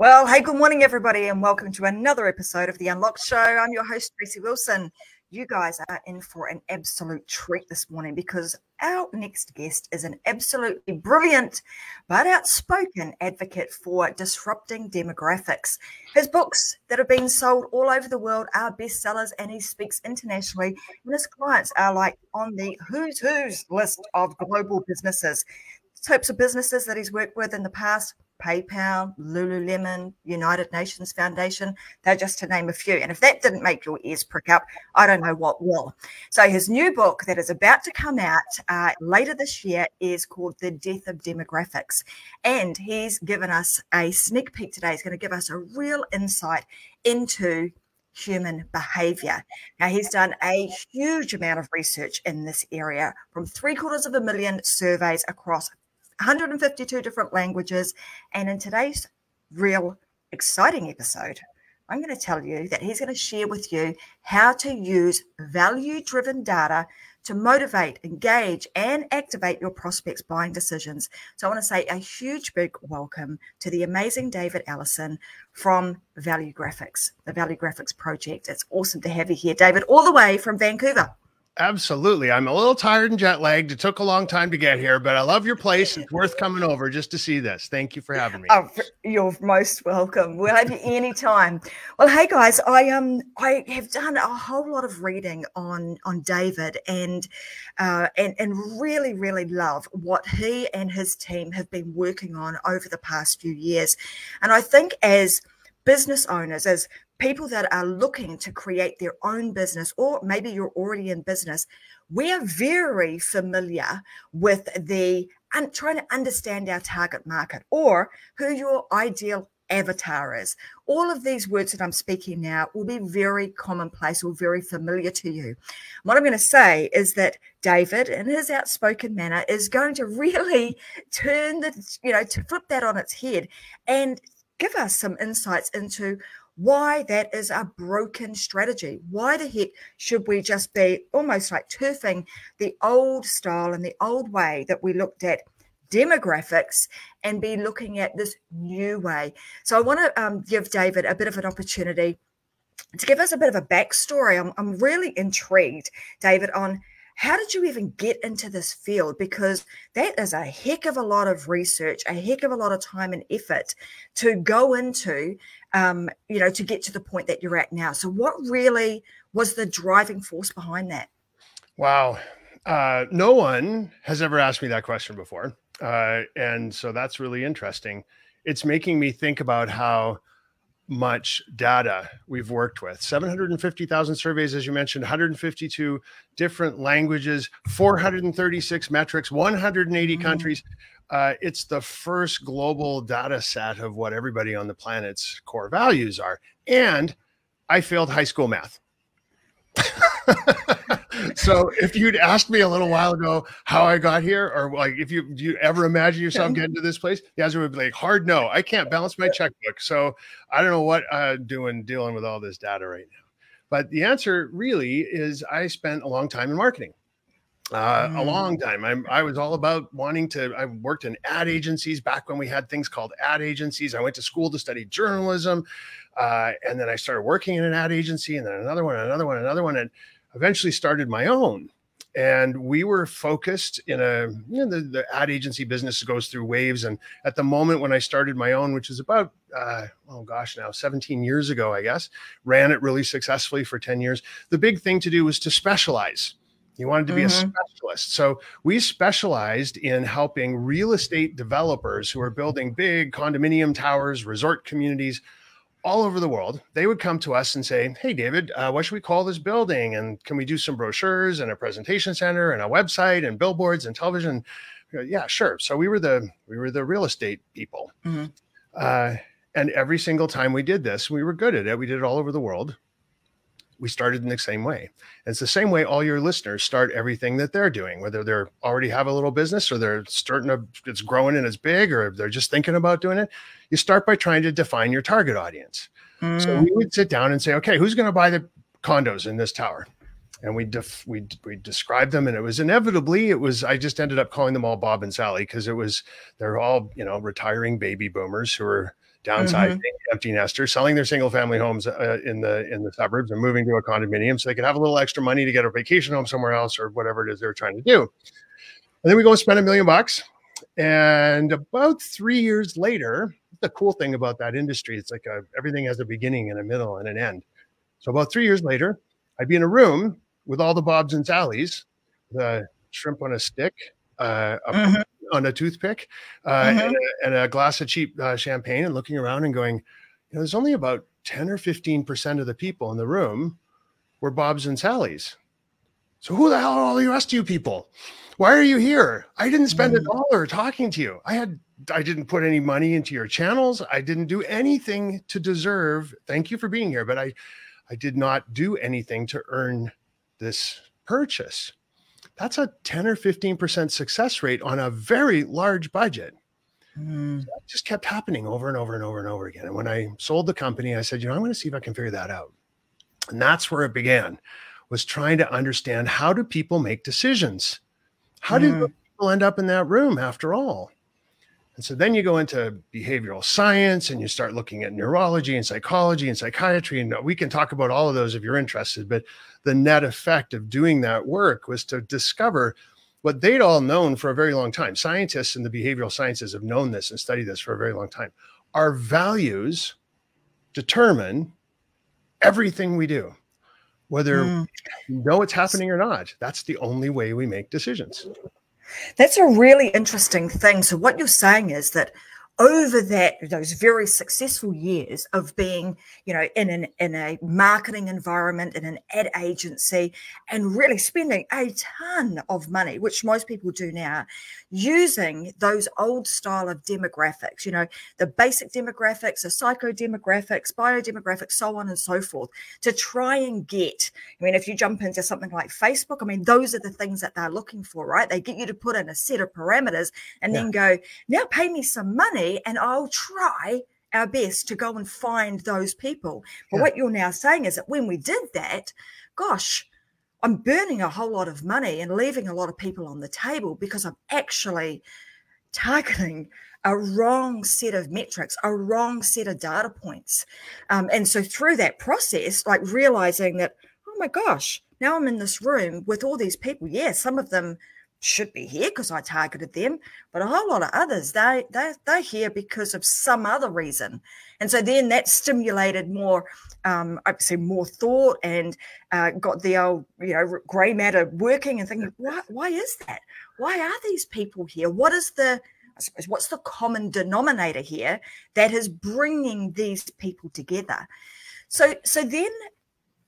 Well, hey, good morning, everybody, and welcome to another episode of The Unlocked Show. I'm your host, Tracy Wilson. You guys are in for an absolute treat this morning because our next guest is an absolutely brilliant but outspoken advocate for disrupting demographics. His books that have been sold all over the world are bestsellers and he speaks internationally, and his clients are like on the who's who's list of global businesses. Types of businesses that he's worked with in the past PayPal, Lululemon, United Nations Foundation. They're just to name a few. And if that didn't make your ears prick up, I don't know what will. So his new book that is about to come out uh, later this year is called The Death of Demographics. And he's given us a sneak peek today. He's going to give us a real insight into human behavior. Now, he's done a huge amount of research in this area from three quarters of a million surveys across 152 different languages. And in today's real exciting episode, I'm going to tell you that he's going to share with you how to use value driven data to motivate, engage, and activate your prospects' buying decisions. So, I want to say a huge big welcome to the amazing David Allison from Valuegraphics, the Valuegraphics Project. It's awesome to have you here, David, all the way from Vancouver. Absolutely. I'm a little tired and jet lagged. It took a long time to get here, but I love your place. It's worth coming over just to see this. Thank you for having me. Oh, you're most welcome. We'll have you anytime. Well, hey guys, I um I have done a whole lot of reading on on David and uh and and really really love what he and his team have been working on over the past few years. And I think as business owners, as people that are looking to create their own business, or maybe you're already in business, we're very familiar with the and trying to understand our target market or who your ideal avatar is. All of these words that I'm speaking now will be very commonplace or very familiar to you. What I'm going to say is that David, in his outspoken manner, is going to really turn the, you know, to flip that on its head and give us some insights into why that is a broken strategy. Why the heck should we just be almost like turfing the old style and the old way that we looked at demographics and be looking at this new way? So I want to um, give David a bit of an opportunity to give us a bit of a backstory. I'm, I'm really intrigued, David, on how did you even get into this field? Because that is a heck of a lot of research, a heck of a lot of time and effort to go into, um, you know, to get to the point that you're at now. So, what really was the driving force behind that? Wow. Uh, no one has ever asked me that question before. Uh, and so that's really interesting. It's making me think about how much data we've worked with 750,000 surveys, as you mentioned, 152 different languages, 436 metrics, 180 mm. countries. Uh, it's the first global data set of what everybody on the planet's core values are. And I failed high school math. so if you'd asked me a little while ago how I got here, or like if you do you ever imagine yourself getting to this place, the answer would be like hard no. I can't balance my checkbook. So I don't know what I'm doing dealing with all this data right now. But the answer really is I spent a long time in marketing. Uh, mm. a long time. I'm, I was all about wanting to. I worked in ad agencies back when we had things called ad agencies. I went to school to study journalism, uh, and then I started working in an ad agency, and then another one, another one, another one, and eventually started my own. And we were focused in a, you know, the, the ad agency business goes through waves. And at the moment when I started my own, which is about, uh, oh gosh, now 17 years ago, I guess, ran it really successfully for 10 years. The big thing to do was to specialize. You wanted to be mm-hmm. a specialist. So we specialized in helping real estate developers who are building big condominium towers, resort communities, all over the world, they would come to us and say, Hey, David, uh, what should we call this building? And can we do some brochures and a presentation center and a website and billboards and television? Go, yeah, sure. So we were the we were the real estate people. Mm-hmm. Uh, and every single time we did this, we were good at it. We did it all over the world we started in the same way. And it's the same way all your listeners start everything that they're doing, whether they're already have a little business or they're starting to, it's growing and it's big, or they're just thinking about doing it. You start by trying to define your target audience. Mm. So we would sit down and say, okay, who's going to buy the condos in this tower? And we def- we we described them, and it was inevitably it was. I just ended up calling them all Bob and Sally because it was they're all you know retiring baby boomers who are downsizing, mm-hmm. empty nesters, selling their single family homes uh, in the in the suburbs and moving to a condominium so they could have a little extra money to get a vacation home somewhere else or whatever it is they're trying to do. And then we go and spend a million bucks. And about three years later, the cool thing about that industry, it's like a, everything has a beginning and a middle and an end. So about three years later, I'd be in a room with all the Bobs and Sallies, the shrimp on a stick, uh, a, mm-hmm. On a toothpick, uh, mm-hmm. and, a, and, a, glass of cheap uh, champagne, and looking around and going, you know, there's only about ten or fifteen percent of the people in the room were Bobs and Sally's. So who the hell are all the rest of you people? Why are you here? I didn't spend mm-hmm. a mm. dollar talking to you. I had I didn't put any money into your channels. I didn't do anything to deserve. Thank you for being here, but I I did not do anything to earn this purchase. That's a 10 or 15% success rate on a very large budget. Mm. So that just kept happening over and over and over and over again. And when I sold the company, I said, you know, I'm going to see if I can figure that out. And that's where it began, was trying to understand how do people make decisions? How mm. do people end up in that room after all? And so then you go into behavioral science and you start looking at neurology and psychology and psychiatry. And we can talk about all of those if you're interested. But the net effect of doing that work was to discover what they'd all known for a very long time. Scientists in the behavioral sciences have known this and studied this for a very long time. Our values determine everything we do, whether mm. we know it's happening or not. That's the only way we make decisions. That's a really interesting thing. So what you're saying is that over that those very successful years of being you know in an in a marketing environment in an ad agency and really spending a ton of money which most people do now using those old style of demographics you know the basic demographics the psychodemographics biodemographics so on and so forth to try and get i mean if you jump into something like facebook i mean those are the things that they're looking for right they get you to put in a set of parameters and yeah. then go now pay me some money and I'll try our best to go and find those people. But yeah. what you're now saying is that when we did that, gosh, I'm burning a whole lot of money and leaving a lot of people on the table because I'm actually targeting a wrong set of metrics, a wrong set of data points. Um, and so through that process, like realizing that, oh my gosh, now I'm in this room with all these people. Yeah, some of them should be here because I targeted them, but a whole lot of others they they they're here because of some other reason, and so then that stimulated more, um, I'd say more thought and uh, got the old you know grey matter working and thinking why why is that? Why are these people here? What is the I suppose what's the common denominator here that is bringing these people together? So so then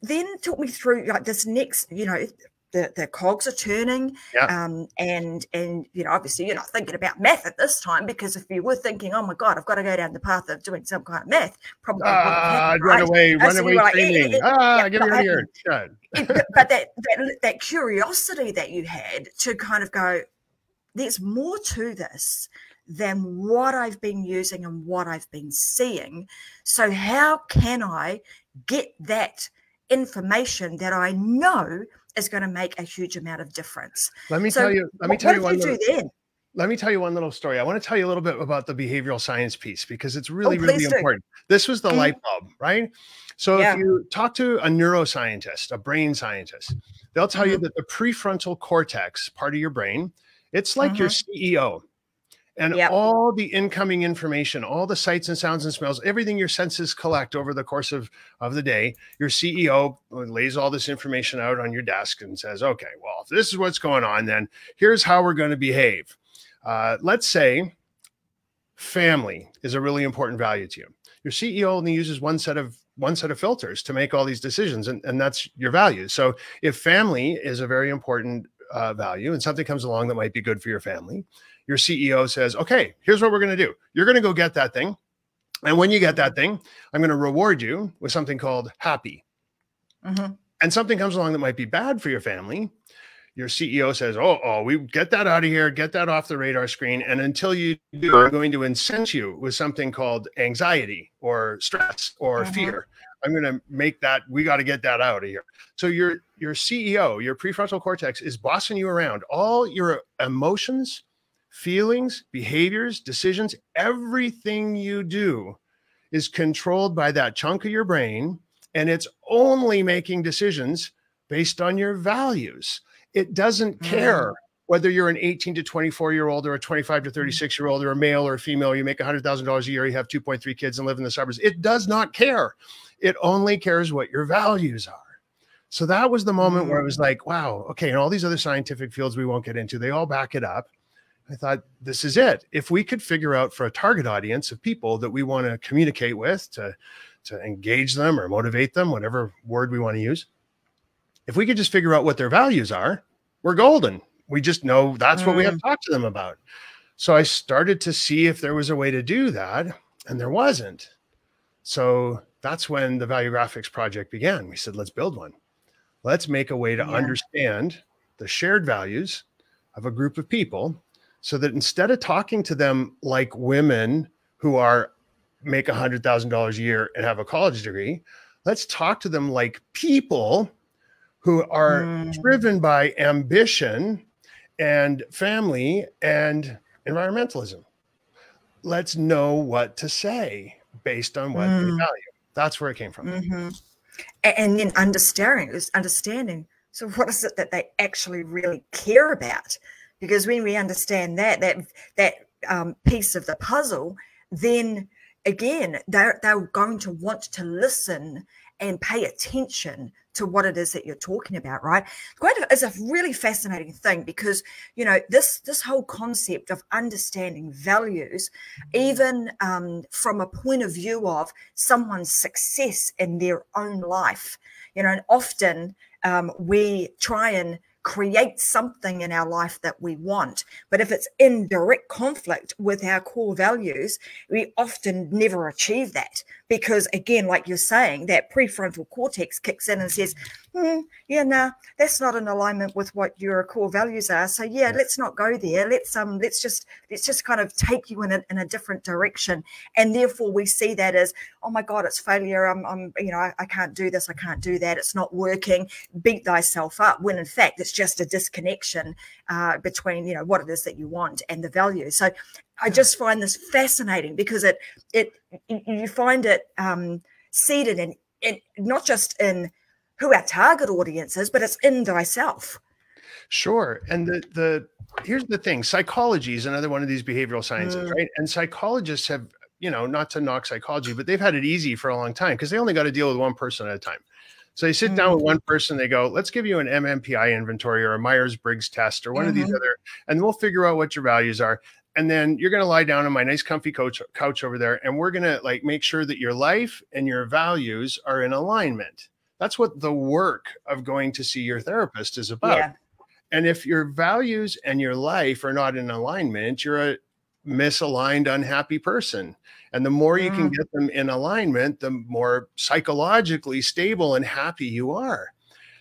then talk me through like this next you know the, the cogs are turning yeah. um, and and you know obviously you're not thinking about math at this time because if you were thinking oh my god i've got to go down the path of doing some kind of math probably ah, happen, run right? away run so away like. It, ah yeah, get out of here but that, that that curiosity that you had to kind of go there's more to this than what I've been using and what I've been seeing. So, how can I get that information that I know is going to make a huge amount of difference. Let me so tell you. Let me tell you one. You little, let me tell you one little story. I want to tell you a little bit about the behavioral science piece because it's really, oh, really do. important. This was the mm. light bulb, right? So yeah. if you talk to a neuroscientist, a brain scientist, they'll tell mm-hmm. you that the prefrontal cortex part of your brain, it's like mm-hmm. your CEO and yep. all the incoming information, all the sights and sounds and smells, everything your senses collect over the course of, of the day, your CEO lays all this information out on your desk and says, okay, well, if this is what's going on, then here's how we're going to behave. Uh, let's say family is a really important value to you. Your CEO only uses one set of one set of filters to make all these decisions, and, and that's your values. So if family is a very important uh, value and something comes along that might be good for your family, your CEO says, okay, here's what we're going to do. You're going to go get that thing. And when you get that thing, I'm going to reward you with something called happy. Mm-hmm. And something comes along that might be bad for your family. Your CEO says, oh, oh, we get that out of here, get that off the radar screen. And until you do, I'm going to incense you with something called anxiety or stress or mm-hmm. fear. I'm going to make that, we got to get that out of here. So your your CEO, your prefrontal cortex is bossing you around. All your emotions feelings, behaviors, decisions, everything you do is controlled by that chunk of your brain and it's only making decisions based on your values. It doesn't care mm. whether you're an 18 to 24 year old or a 25 to 36 year old or a male or a female, you make $100,000 a year, you have 2.3 kids and live in the suburbs. It does not care. It only cares what your values are. So that was the moment mm. where it was like, wow, okay, and all these other scientific fields we won't get into, they all back it up. I thought, this is it. If we could figure out for a target audience of people that we want to communicate with, to, to engage them or motivate them, whatever word we want to use, if we could just figure out what their values are, we're golden. We just know that's what we have to mm. talk to them about. So I started to see if there was a way to do that, and there wasn't. So that's when the Valuegraphics project began. We said, let's build one. Let's make a way to yeah. understand the shared values of a group of people so that instead of talking to them like women who are make a hundred thousand dollars a year and have a college degree, let's talk to them like people who are mm. driven by ambition and family and environmentalism. Let's know what to say based on what mm. they value. That's where it came from. Mm-hmm. And then understanding is understanding. So what is it that they actually really care about? Because when we understand that that that um, piece of the puzzle then again they're, they're going to want to listen and pay attention to what it is that you're talking about right? Quite it's a really fascinating thing because you know this this whole concept of understanding values even um, from a point of view of someone's success in their own life you know and often um, we try and create something in our life that we want. But if it's in direct conflict with our core values, we often never achieve that because, again, like you're saying, that prefrontal cortex kicks in and says, hmm, yeah, nah, that's not in alignment with what your core values are. So yeah, let's not go there. Let's um, let's just let's just kind of take you in a, in a different direction. And therefore, we see that as, oh my God, it's failure. I'm, I'm you know, I, I can't do this. I can't do that. It's not working. Beat thyself up. When in fact, it's just a disconnection uh, between you know what it is that you want and the value. So I just find this fascinating because it it you find it um, seated in, in not just in who our target audience is, but it's in thyself. Sure. And the the here's the thing: psychology is another one of these behavioral sciences, mm. right? And psychologists have, you know, not to knock psychology, but they've had it easy for a long time because they only got to deal with one person at a time. So they sit mm. down with mm. one person, they go, let's give you an MMPI inventory or a Myers Briggs test or one mm-hmm. of these mm-hmm. other, and we'll figure out what your values are and then you're going to lie down on my nice comfy couch couch over there and we're going to like make sure that your life and your values are in alignment. That's what the work of going to see your therapist is about. Yeah. and if your values and your life are not in alignment you're a misaligned unhappy person. And the more you can mm. get them in alignment the more psychologically stable and happy you are.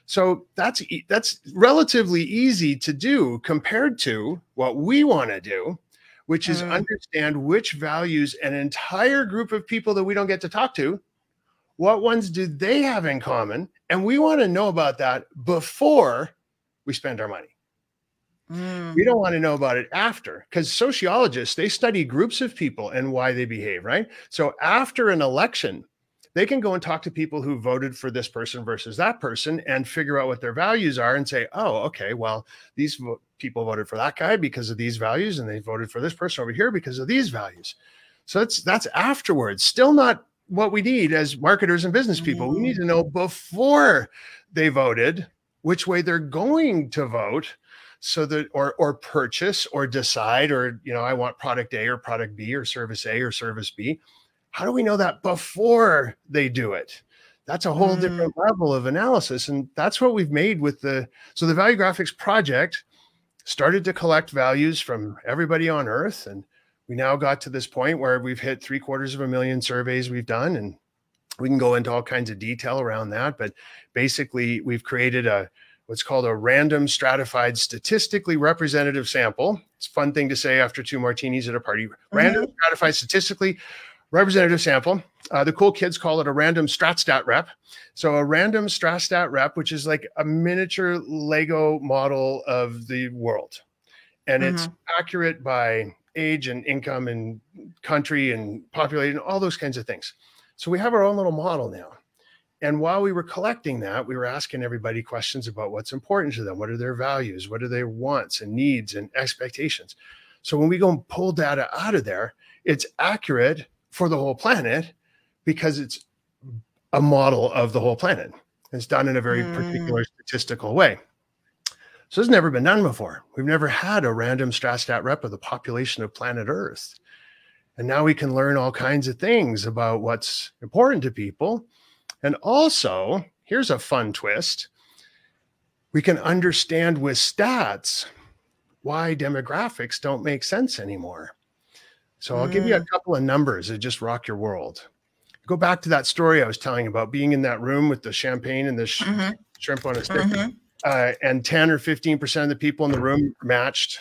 So that's that's relatively easy to do compared to what we want to do which is mm. understand which values an entire group of people that we don't get to talk to, what ones do they have in common? And we want to know about that before we spend our money. Mm. We don't want to know about it after because sociologists, they study groups of people and why they behave, right? So after an election, they can go and talk to people who voted for this person versus that person and figure out what their values are and say, oh, okay, well, these people voted for that guy because of these values and they voted for this person over here because of these values. So that's that's afterwards. Still not what we need as marketers and business people. We need to know before they voted which way they're going to vote so that or or purchase or decide or you know I want product A or product B or service A or service B how do we know that before they do it? That's a whole mm. different level of analysis. And that's what we've made with the so the Valuegraphics project started to collect values from everybody on earth. And we now got to this point where we've hit three quarters of a million surveys we've done. And we can go into all kinds of detail around that. But basically, we've created a what's called a random stratified statistically representative sample. It's a fun thing to say after two martinis at a party. Random mm-hmm. stratified statistically representative sample. Uh, the cool kids call it a random StratStat rep. So a random StratStat rep, which is like a miniature Lego model of the world. And mm-hmm. it's accurate by age and income and country and population, all those kinds of things. So we have our own little model now. And while we were collecting that, we were asking everybody questions about what's important to them. What are their values? What are their wants and needs and expectations? So when we go and pull data out of there, it's accurate for the whole planet because it's a model of the whole planet. It's done in a very mm. particular statistical way. So it's never been done before. We've never had a random StratStat rep of the population of planet Earth. And now we can learn all kinds of things about what's important to people. And also, here's a fun twist we can understand with stats why demographics don't make sense anymore. So I'll mm. give you a mm. couple of numbers that just rock your world. Go back to that story I was telling about being in that room with the champagne and the sh- mm-hmm. shrimp on a stick. Mm-hmm. Uh, and 10 or 15% of the people in the room matched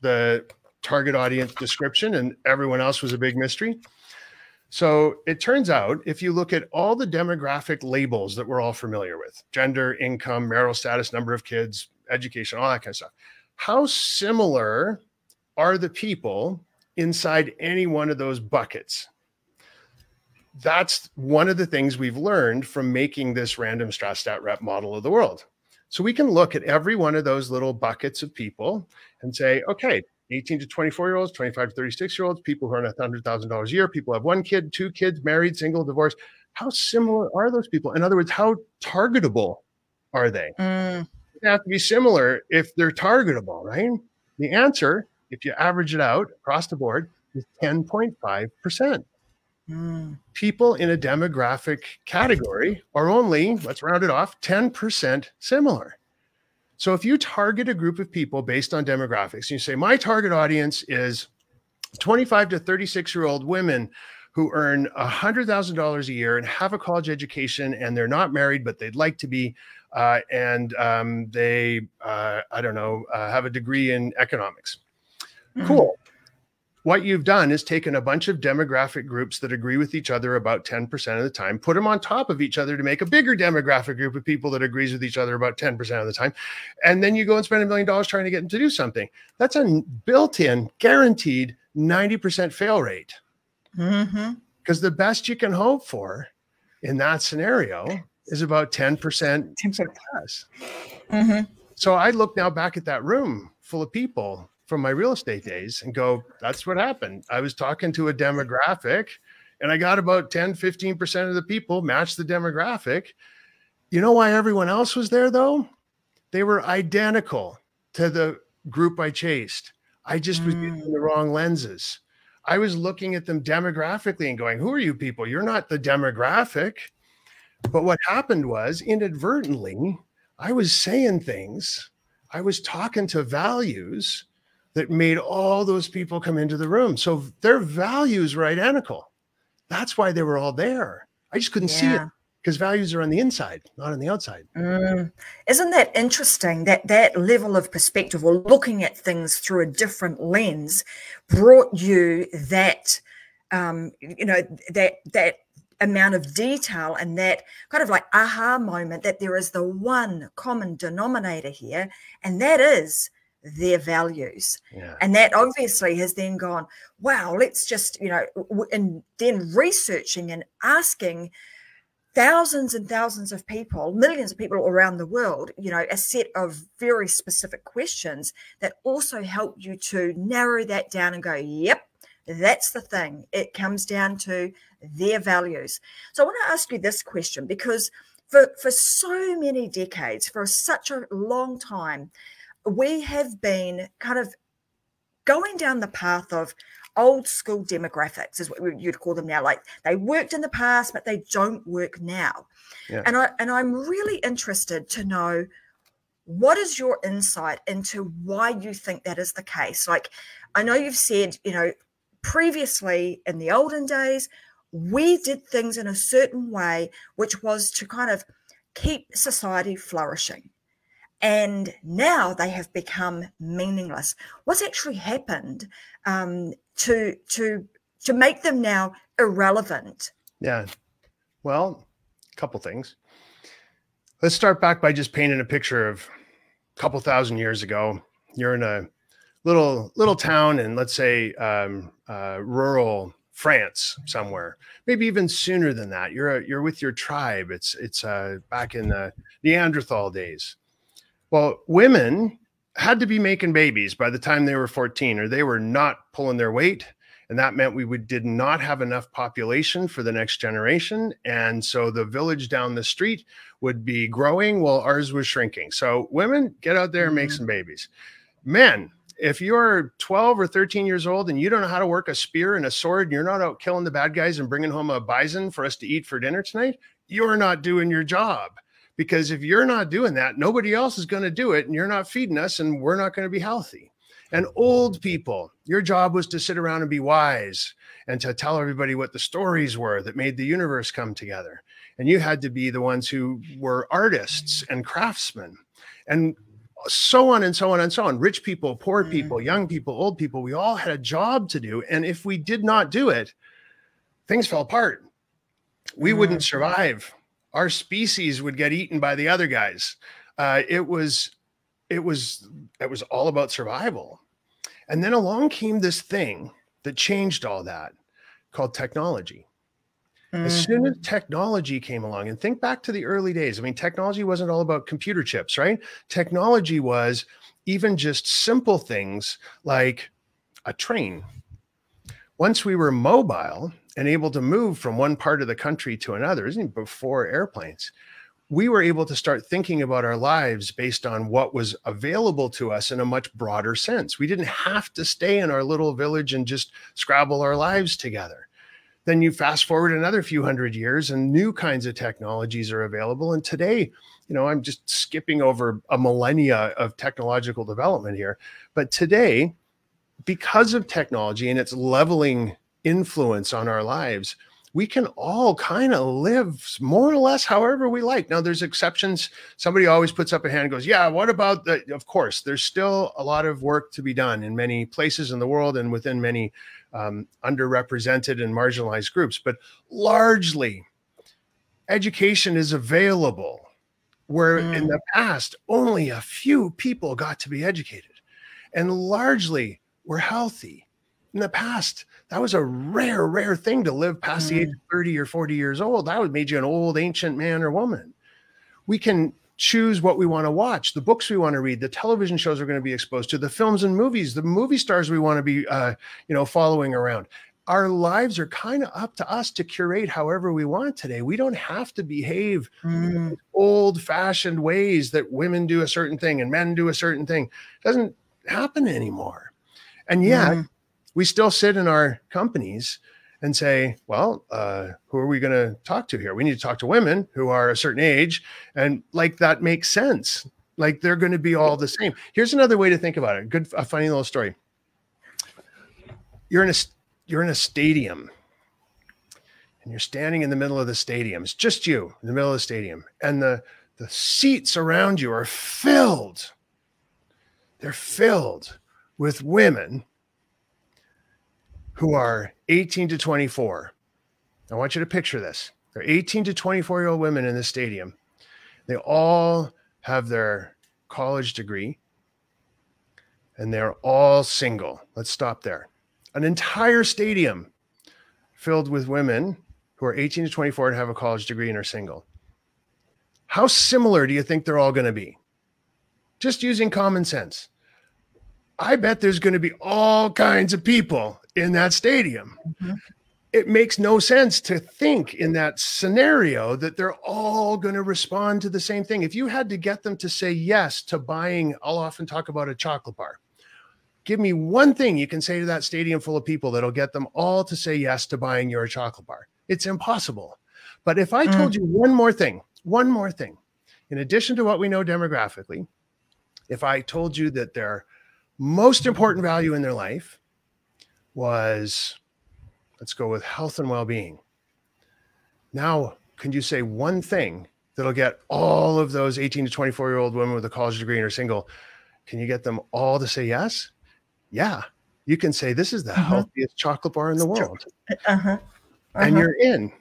the target audience description, and everyone else was a big mystery. So it turns out if you look at all the demographic labels that we're all familiar with gender, income, marital status, number of kids, education, all that kind of stuff how similar are the people inside any one of those buckets? That's one of the things we've learned from making this random StratStat rep model of the world. So we can look at every one of those little buckets of people and say, okay, 18 to 24 year olds, 25 to 36 year olds, people who earn $100,000 a year, people have one kid, two kids, married, single, divorced. How similar are those people? In other words, how targetable are they? Mm. They have to be similar if they're targetable, right? The answer, if you average it out across the board, is 10.5%. Mm. People in a demographic category are only, let's round it off, 10% similar. So if you target a group of people based on demographics, and you say, my target audience is 25 to 36 year old women who earn $100,000 a year and have a college education and they're not married, but they'd like to be. Uh, and um, they, uh, I don't know, uh, have a degree in economics. Mm-hmm. Cool what you've done is taken a bunch of demographic groups that agree with each other about 10% of the time, put them on top of each other to make a bigger demographic group of people that agrees with each other about 10% of the time. And then you go and spend a million dollars trying to get them to do something. That's a built in, guaranteed 90% fail rate. Because mm-hmm. the best you can hope for in that scenario is about 10%, 10% plus. Mm-hmm. So I look now back at that room full of people from my real estate days and go, that's what happened. I was talking to a demographic and I got about 10, 15% of the people match the demographic. You know why everyone else was there though? They were identical to the group I chased. I just was using the mm. wrong lenses. I was looking at them demographically and going, Who are you people? You're not the demographic. But what happened was inadvertently, I was saying things, I was talking to values that made all those people come into the room. So their values were identical. That's why they were all there. I just couldn't yeah. see it because values are on the inside, not on the outside. Mm. Isn't that interesting? That that level of perspective or looking at things through a different lens brought you that um, you know that that amount of detail and that kind of like aha moment that there is the one common denominator here, and that is their values. Yeah. And that obviously has then gone, wow, let's just, you know, and then researching and asking thousands and thousands of people, millions of people around the world, you know, a set of very specific questions that also help you to narrow that down and go, yep, that's the thing. It comes down to their values. So I want to ask you this question because for, for so many decades, for such a long time, we have been kind of going down the path of old school demographics is what you'd call them now. Like they worked in the past but they don't work now. Yeah. and i and i'm really interested to know what is your insight into why you think that is the case? Like i know you've said you know previously in the olden days we did things in a certain way which was to kind of keep society flourishing and now they have become meaningless. What's actually happened um, to to to make them now irrelevant? Yeah, well, a couple things. Let's start back by just painting a picture of a couple thousand years ago. You're in a little little town in let's say um, uh, rural France somewhere, maybe even sooner than that. You're a, you're with your tribe. It's it's uh, back in the Neanderthal days. Well, women had to be making babies by the time they were 14, or they were not pulling their weight, and that meant we would did not have enough population for the next generation, and so the village down the street would be growing while ours was shrinking. So women, get out there and make mm-hmm. some babies. Men, if you're 12 or 13 years old and you don't know how to work a spear and a sword, and you're not out killing the bad guys and bringing home a bison for us to eat for dinner tonight, you're not doing your job. Because if you're not doing that, nobody else is going to do it, and you're not feeding us, and we're not going to be healthy. And old people, your job was to sit around and be wise and to tell everybody what the stories were that made the universe come together. And you had to be the ones who were artists and craftsmen. And so on and so on and so on. Rich people, poor mm-hmm. people, young people, old people, we all had a job to do. And if we did not do it, things fell apart. We wouldn't mm-hmm. survive. Our species would get eaten by the other guys. Uh, it was, it was, it was all about survival. And then along came this thing that changed all that called technology. Mm-hmm. As soon as technology came along, and think back to the early days, I mean, technology wasn't all about computer chips, right? Technology was even just simple things like a train. Once we were mobile and able to move from one part of the country to another, isn't before airplanes, we were able to start thinking about our lives based on what was available to us in a much broader sense. We didn't have to stay in our little village and just scrabble our lives together. Then you fast forward another few hundred years and new kinds of technologies are available. And today, you know, I'm just skipping over a millennia of technological development here. But today, because of technology and its leveling influence on our lives, we can all kind of live more or less however we like. Now, there's exceptions. Somebody always puts up a hand and goes, Yeah, what about the? Of course, there's still a lot of work to be done in many places in the world and within many um, underrepresented and marginalized groups. But largely, education is available where mm. in the past only a few people got to be educated. And largely, we're healthy. In the past, that was a rare, rare thing to live past mm. the age mm. of 30 or 40 years old. That would make you an old ancient man or woman. We can choose what we want to watch, the books we want to read, the television shows we're going to be exposed to, the films and movies, the movie stars we want to be, uh, you know, following around. Our lives are kind of up to us to curate however we want today. We don't have to behave mm. old-fashioned ways that women do a certain thing and men do a certain thing. It doesn't happen anymore. And yet, mm. We still sit in our companies and say, well, uh, who are we going to talk to here? We need to talk to women who are a certain age. And like that makes sense. Like they're going to be all the same. Here's another way to think about it. Good, a funny little story. You're in a, you're in a stadium and you're standing in the middle of the stadium. It's just you in the middle of the stadium. And the, the seats around you are filled. They're filled with women who are 18 to 24. I want you to picture this. They're 18 to 24 year old women in the stadium. They all have their college degree and they're all single. Let's stop there. An entire stadium filled with women who are 18 to 24 and have a college degree and are single. How similar do you think they're all going to be? Just using common sense. I bet there's going to be all kinds of people in that stadium. Mm-hmm. It makes no sense to think in that scenario that they're all going to respond to the same thing. If you had to get them to say yes to buying, I'll often talk about a chocolate bar. Give me one thing you can say to that stadium full of people that'll get them all to say yes to buying your chocolate bar. It's impossible. But if I told mm. you one more thing, one more thing, in addition to what we know demographically, if I told you that their most important value in their life was let's go with health and well-being. Now, can you say one thing that'll get all of those 18 to 24 year old women with a college degree and are single? Can you get them all to say yes? Yeah. You can say this is the uh-huh. healthiest chocolate bar in the world. Uh-huh. Uh-huh. And you're in.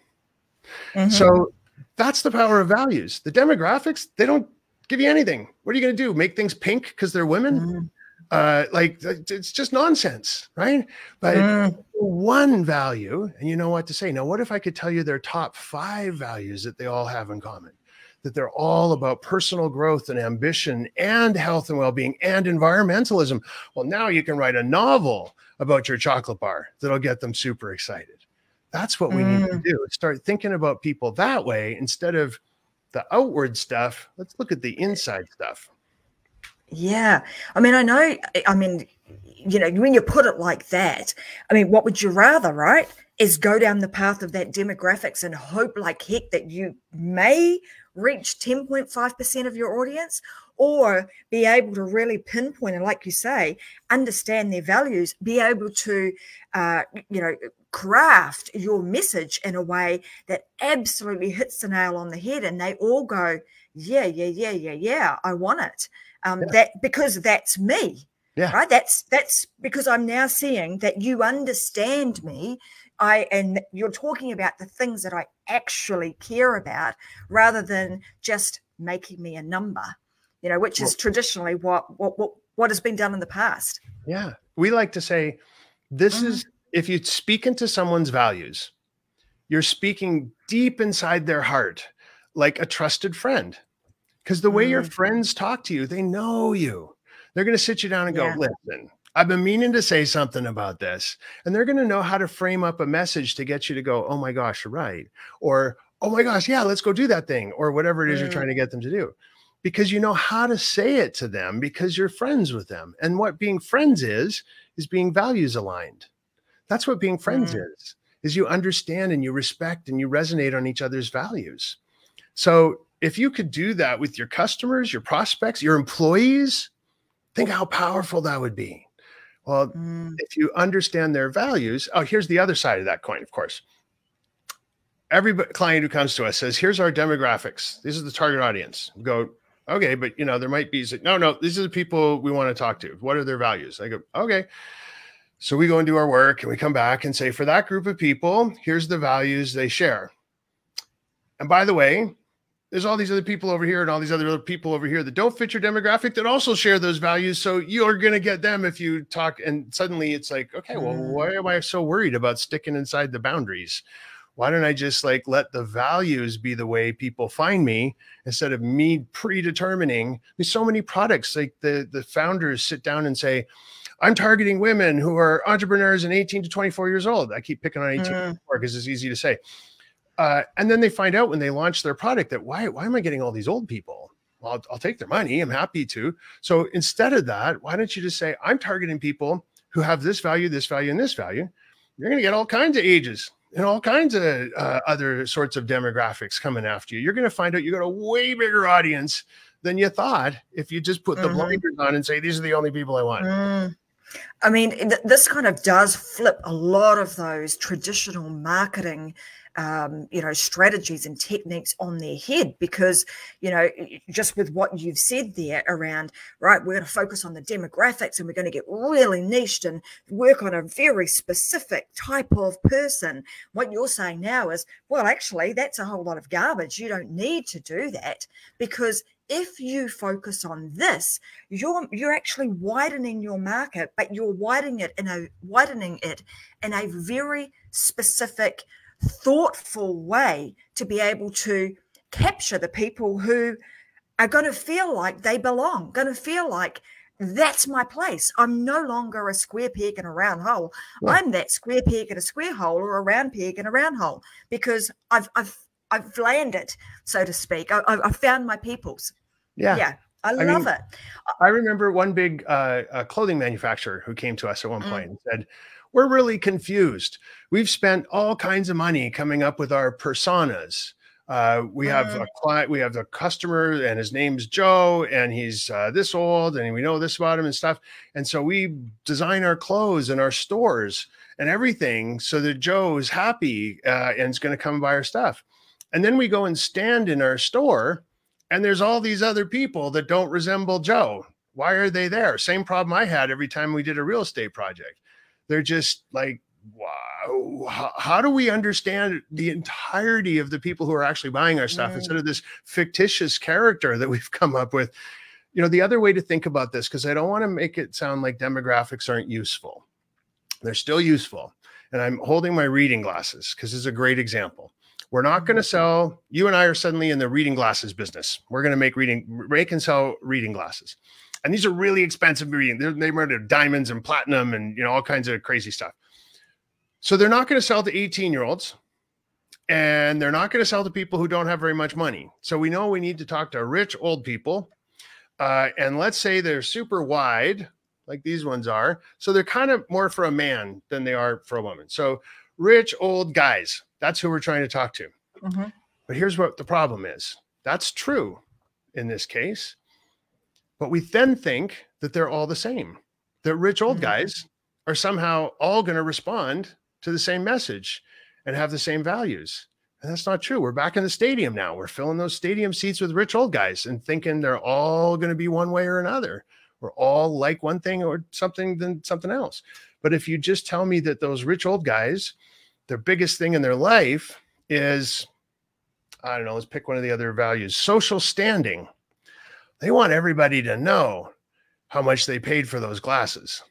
Mm-hmm. So that's the power of values. The demographics, they don't give you anything. What are you going to do? Make things pink because they're women? Uh, like it's just nonsense, right? But mm. one value, and you know what to say. Now, what if I could tell you their top five values that they all have in common? That they're all about personal growth and ambition and health and well being and environmentalism. Well, now you can write a novel about your chocolate bar that'll get them super excited. That's what we mm. need to mm. do. Start thinking about people that way instead of the outward stuff. Let's look at the inside stuff. Yeah. I mean, I know, I mean, you know, when you put it like that, I mean, what would you rather, right? Is go down the path of that demographics and hope like heck that you may reach 10.5% of your audience or be able to really pinpoint and, like you say, understand their values, be able to, uh, you know, craft your message in a way that absolutely hits the nail on the head and they all go, yeah, yeah, yeah, yeah, yeah, I want it um, yeah. that because that's me yeah. right? That's that's because i'm now seeing that you understand me. I and you're talking about the things that i actually care about rather than just making me a number you know which is traditionally what what what, what has been done in the past. Yeah. We like to say this mm. is if you speak into someone's values you're speaking deep inside their heart like a trusted friend because the way mm. your friends talk to you, they know you. They're going to sit you down and yeah. go, listen, I've been meaning to say something about this. And they're going to know how to frame up a message to get you to go, oh my gosh, right. Or, oh my gosh, yeah, let's go do that thing. Or whatever it is mm. you're trying to get them to do. Because you know how to say it to them because you're friends with them. And what being friends is, is being values aligned. That's what being friends mm. is, is you understand and you respect and you resonate on each other's values. So if you could do that with your customers, your prospects, your employees, think how powerful that would be. Well, mm. if you understand their values, oh, here's the other side of that coin, of course. Every client who comes to us says, here's our demographics. This is the target audience. We go, okay, but you know, there might be, no, no, these are the people we want to talk to. What are their values? I go, okay. So we go and do our work and we come back and say, for that group of people, here's the values they share. And by the way, there's all these other people over here and all these other people over here that don't fit your demographic that also share those values. So you're going to get them if you talk. And suddenly it's like, okay, well, mm. why am I so worried about sticking inside the boundaries? Why don't I just like let the values be the way people find me instead of me predetermining? There's so many products like the the founders sit down and say, I'm targeting women who are entrepreneurs and 18 to 24 years old. I keep picking on 18 mm. because it's easy to say. Uh, and then they find out when they launch their product that why why am I getting all these old people? Well, I'll, I'll take their money. I'm happy to. So instead of that, why don't you just say I'm targeting people who have this value, this value, and this value? You're going to get all kinds of ages and all kinds of uh, other sorts of demographics coming after you. You're going to find out you got a way bigger audience than you thought if you just put the mm-hmm. blinders on and say these are the only people I want. Mm. I mean, th- this kind of does flip a lot of those traditional marketing um, you know, strategies and techniques on their head because, you know, just with what you've said there around, right, we're going to focus on the demographics and we're going to get really niched and work on a very specific type of person. What you're saying now is, well, actually, that's a whole lot of garbage. You don't need to do that because if you focus on this, you're you're actually widening your market, but you're widening it in a widening it in a very specific thoughtful way to be able to capture the people who are going to feel like they belong, going to feel like that's my place. I'm no longer a square peg in a round hole. Yeah. I'm that square peg in a square hole or a round peg in a round hole because I've I've I've landed, so to speak. I, have found my peoples. Yeah, yeah, I, I love mean, it. I remember one big uh, clothing manufacturer who came to us at one point mm. and said, we're really confused. We've spent all kinds of money coming up with our personas. Uh, we have a mm. client, we have the customer, and his name's Joe, and he's uh, this old, and we know this about him and stuff. And so we design our clothes and our stores and everything so that Joe is happy uh, and is going to come buy our stuff. And then we go and stand in our store, and there's all these other people that don't resemble Joe. Why are they there? Same problem I had every time we did a real estate project they're just like wow how, how, do we understand the entirety of the people who are actually buying our stuff mm. instead of this fictitious character that we've come up with you know, the other way to think about this, because I don't want to make it sound like demographics aren't useful. They're still useful. And I'm holding my reading glasses because this is a great example. We're not going to mm-hmm. sell, you and I are suddenly in the reading glasses business. We're going to make reading, make and sell reading glasses. And these are really expensive. They're, they made of diamonds and platinum and, you know, all kinds of crazy stuff. So they're not going to sell to 18 year olds and they're not going to sell to people who don't have very much money. So we know we need to talk to rich old people. Uh, and let's say they're super wide, like these ones are. So they're kind of more for a man than they are for a woman. So rich old guys, that's who we're trying to talk to. Mm-hmm. But here's what the problem is that's true in this case. But we then think that they're all the same, that rich old mm-hmm. guys are somehow all going to respond to the same message and have the same values. And that's not true. We're back in the stadium now. We're filling those stadium seats with rich old guys and thinking they're all going to be one way or another. We're all like one thing or something than something else. But if you just tell me that those rich old guys, their biggest thing in their life is, I don't know, let's pick one of the other values social standing. They want everybody to know how much they paid for those glasses.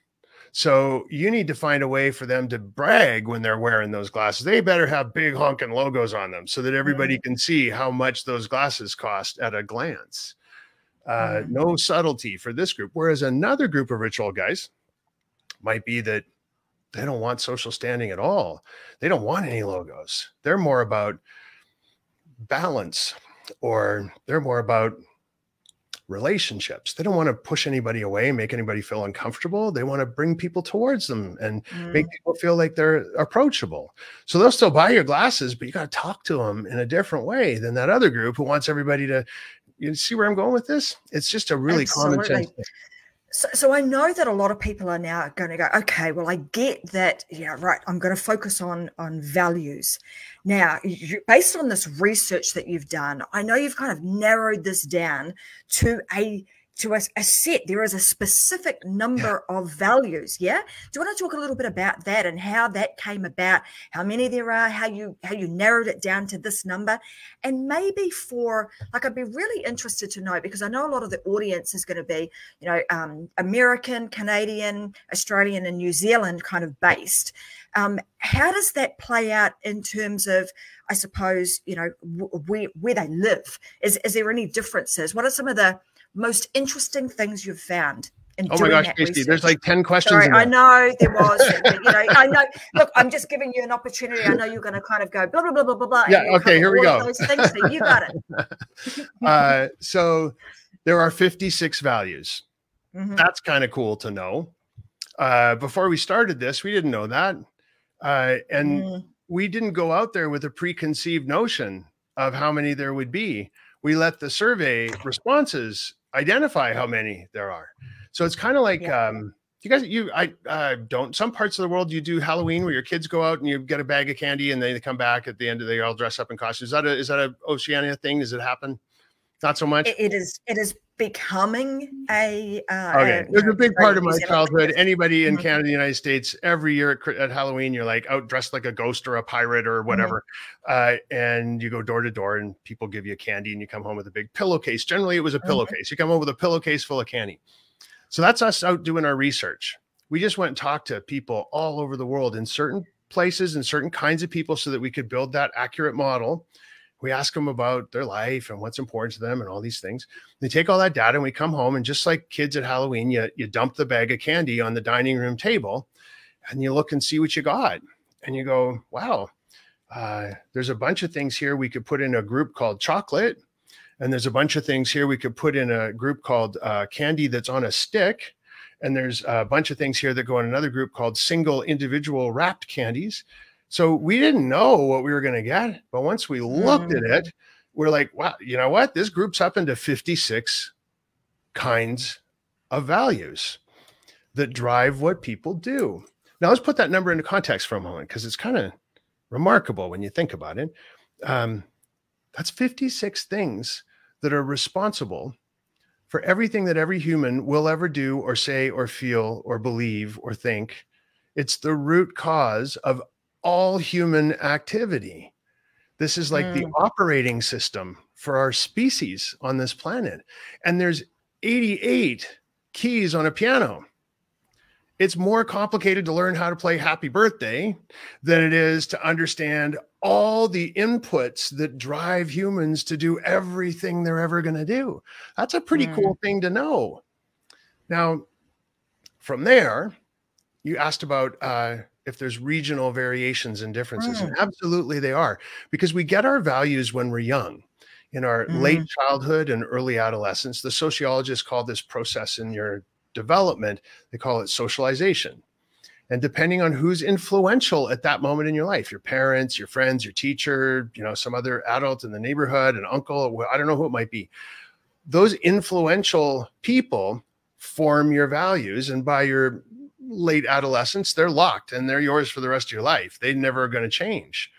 So you need to find a way for them to brag when they're wearing those glasses. They better have big honking logos on them so that everybody mm-hmm. can see how much those glasses cost at a glance. Uh, mm-hmm. No subtlety for this group. Whereas another group of old guys might be that they don't want social standing at all. They don't want any logos. They're more about balance or they're more about relationships. They don't want to push anybody away, make anybody feel uncomfortable. They want to bring people towards them and mm. make people feel like they're approachable. So they'll still buy your glasses, but you got to talk to them in a different way than that other group who wants everybody to. You see where I'm going with this? It's just a really Absolutely. common sense. So, so I know that a lot of people are now going to go, okay, well, I get that. Yeah, right. I'm going to focus on on values. Now, you, based on this research that you've done, I know you've kind of narrowed this down to a to a, a, set. There is a specific number yeah. of values. Yeah. Do you want to talk a little bit about that and how that came about? How many there are? How you how you narrowed it down to this number? And maybe for like, I'd be really interested to know because I know a lot of the audience is going to be, you know, um, American, Canadian, Australian, and New Zealand kind of based. Um, how does that play out in terms of, I suppose, you know, where where they live? Is is there any differences? What are some of the most interesting things you've found? oh my gosh, Tracy, there's like 10 questions. Sorry, I know there was. you know, I know. Look, I'm just giving you an opportunity. I know you're going to kind of go blah, blah, blah, blah, blah, blah. Yeah, okay, here we go. Those things, so you got it. uh, so there are 56 values. Mm-hmm. That's kind of cool to know. Uh, before we started this, we didn't know that. Uh, and mm. we didn't go out there with a preconceived notion of how many there would be. We let the survey responses identify how many there are. So it's kind of like yeah. um, you guys, you I uh, don't. Some parts of the world you do Halloween where your kids go out and you get a bag of candy and they come back at the end of the day all dressed up in costumes. Is that a is that a Oceania thing? Does it happen? Not so much. it, is. It is becoming a. Uh, okay, a, a big part of my childhood. Anybody in mm-hmm. Canada, the United States, every year at, at, Halloween, you're like out dressed like a ghost or a pirate or mm-hmm. whatever, mm-hmm. uh, and you go door to door, and people give you candy, and you come home with a big pillowcase. Generally, it was a mm-hmm. pillowcase. You come home with a pillowcase full of candy. So that's us out doing our research. We just went and talked to people all over the world in certain places and certain kinds of people so that we could build that accurate model we ask them about their life and what's important to them and all these things. They take all that data and we come home and just like kids at Halloween, you, you dump the bag of candy on the dining room table and you look and see what you got. And you go, wow, uh, there's a bunch of things here we could put in a group called chocolate. And there's a bunch of things here we could put in a group called uh, candy that's on a stick. And there's a bunch of things here that go in another group called single individual wrapped candies. So we didn't know what we were going to get. But once we looked mm. at it, we're like, wow, you know what? This group's up into 56 kinds of values that drive what people do. Now, let's put that number into context for a moment because it's kind of remarkable when you think about it. Um, that's 56 things that are responsible for everything that every human will ever do or say or feel or believe or think. It's the root cause of all human activity. This is like mm. the operating system for our species on this planet. And there's 88 keys on a piano. It's more complicated to learn how to play Happy Birthday than it is to understand all the inputs that drive humans to do everything they're ever going to do. That's a pretty mm. cool thing to know. Now, from there, you asked about uh, if there's regional variations and differences. Mm. And absolutely, they are because we get our values when we're young in our mm. late childhood and early adolescence. The sociologists call this process in your development, they call it socialization. And depending on who's influential at that moment in your life, your parents, your friends, your teacher, you know, some other adult in the neighborhood, an uncle, I don't know who it might be. Those influential people form your values. And by your late adolescence, they're locked and they're yours for the rest of your life. They never are going to change